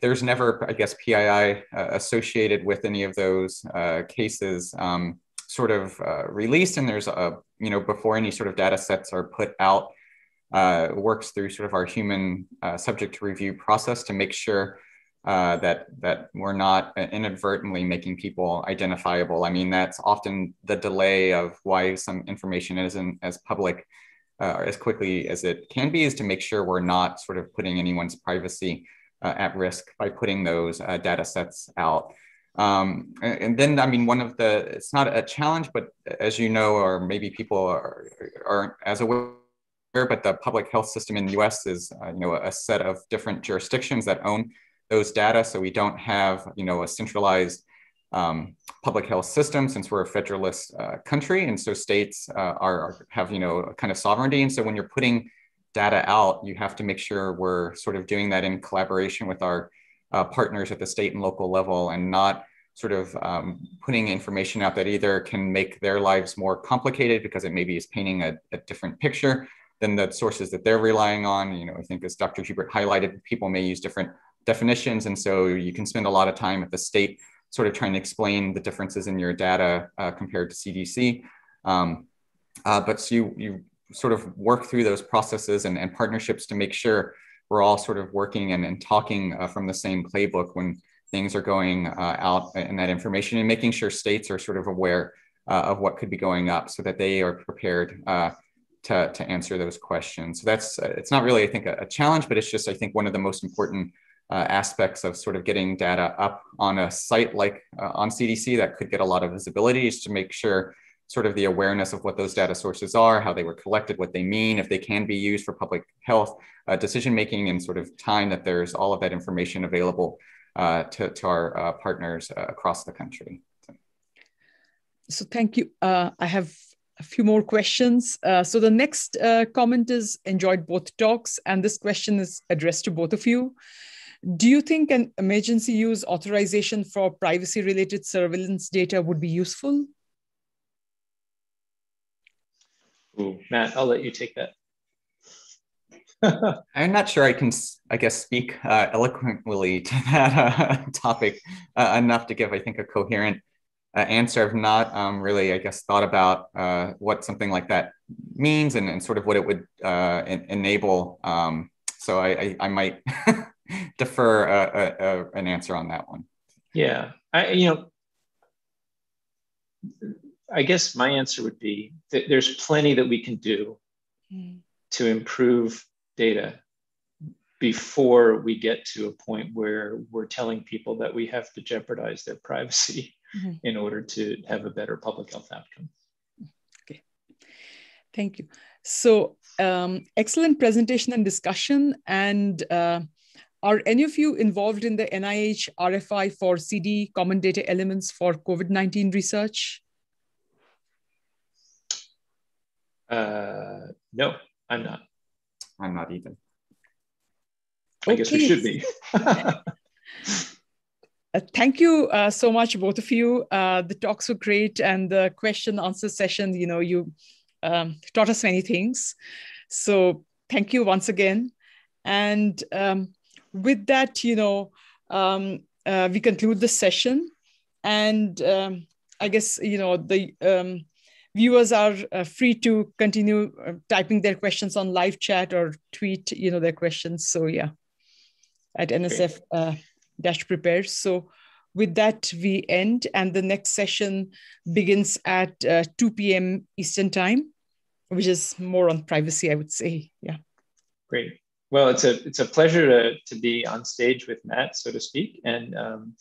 there's never, I guess, PII uh, associated with any of those uh, cases um, sort of uh, released. And there's a, you know, before any sort of data sets are put out, uh, works through sort of our human subject review process to make sure that that we're not inadvertently making people identifiable. I mean, that's often the delay of why some information isn't as public uh, as quickly as it can be is to make sure we're not sort of putting anyone's privacy uh, at risk by putting those uh, data sets out. Um, and, and, then, I mean, one of the, it's not a challenge, but as you know, or maybe people are, aren't as aware, but the public health system in the US is, uh, you know, a set of different jurisdictions that own those data. So we don't have, you know, a centralized um, public health system since we're a federalist uh, country. And so states uh, are have you know kind of sovereignty. And so when you're putting data out you have to make sure we're sort of doing that in collaboration with our uh, partners at the state and local level and not sort of um, putting information out that either can make their lives more complicated because it maybe is painting a, a different picture than the sources that they're relying on. You know i think as dr hupert highlighted people may use different definitions. And so you can spend a lot of time at the state sort of trying to explain the differences in your data uh, compared to CDC. Um, uh, but so you, you sort of work through those processes and, and partnerships to make sure we're all sort of working and, and talking uh, from the same playbook when things are going uh, out in that information and making sure states are sort of aware uh, of what could be going up so that they are prepared uh, to, to answer those questions. So that's, it's not really, I think, a, a challenge, but it's just, I think, one of the most important uh, aspects of sort of getting data up on a site like uh, on CDC that could get a lot of visibility is to make sure sort of the awareness of what those data sources are, how they were collected, what they mean, if they can be used for public health uh, decision making, and sort of time that there's all of that information available uh, to, to our uh, partners uh, across the country. So. so thank you. I have a few more questions. so the next comment is enjoyed both talks, and this question is addressed to both of you. Do you think an emergency use authorization for privacy related surveillance data would be useful? Ooh, Matt, I'll let you take that. (laughs) I'm not sure I can, I guess, speak uh, eloquently to (laughs) that uh, topic uh, enough to give, I think, a coherent uh, answer. I've not um, really, I guess, thought about uh, what something like that means and, and sort of what it would uh, en enable. Um, so I, I, I might (laughs) defer a, a, a, an answer on that one. Yeah, I you know, I guess my answer would be that there's plenty that we can do mm. to improve data before we get to a point where we're telling people that we have to jeopardize their privacy mm-hmm. in order to have a better public health outcome. Okay, thank you. So, um, excellent presentation and discussion. And uh, are any of you involved in the NIH RFI for CD common data elements for COVID-19 research? Uh, no, I'm not. I'm not even. I guess we should be. (laughs) uh, thank you uh, so much, both of you. Uh, the talks were great, and the question answer session. You know, you um, taught us many things. So thank you once again. And um, with that, you know, um, uh, we conclude the session. And um, I guess, you know, the um, viewers are uh, free to continue uh, typing their questions on live chat or tweet, you know, their questions. So yeah, at NSF uh, dash prepares. So with that, we end and the next session begins at uh, 2 p.m. Eastern time, which is more on privacy, I would say. Yeah. Great. Well, it's a it's a pleasure to, to be on stage with Matt, so to speak, and um,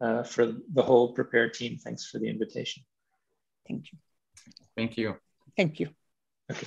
uh, for the whole Prepare team, thanks for the invitation. Thank you. Thank you. Thank you. Okay.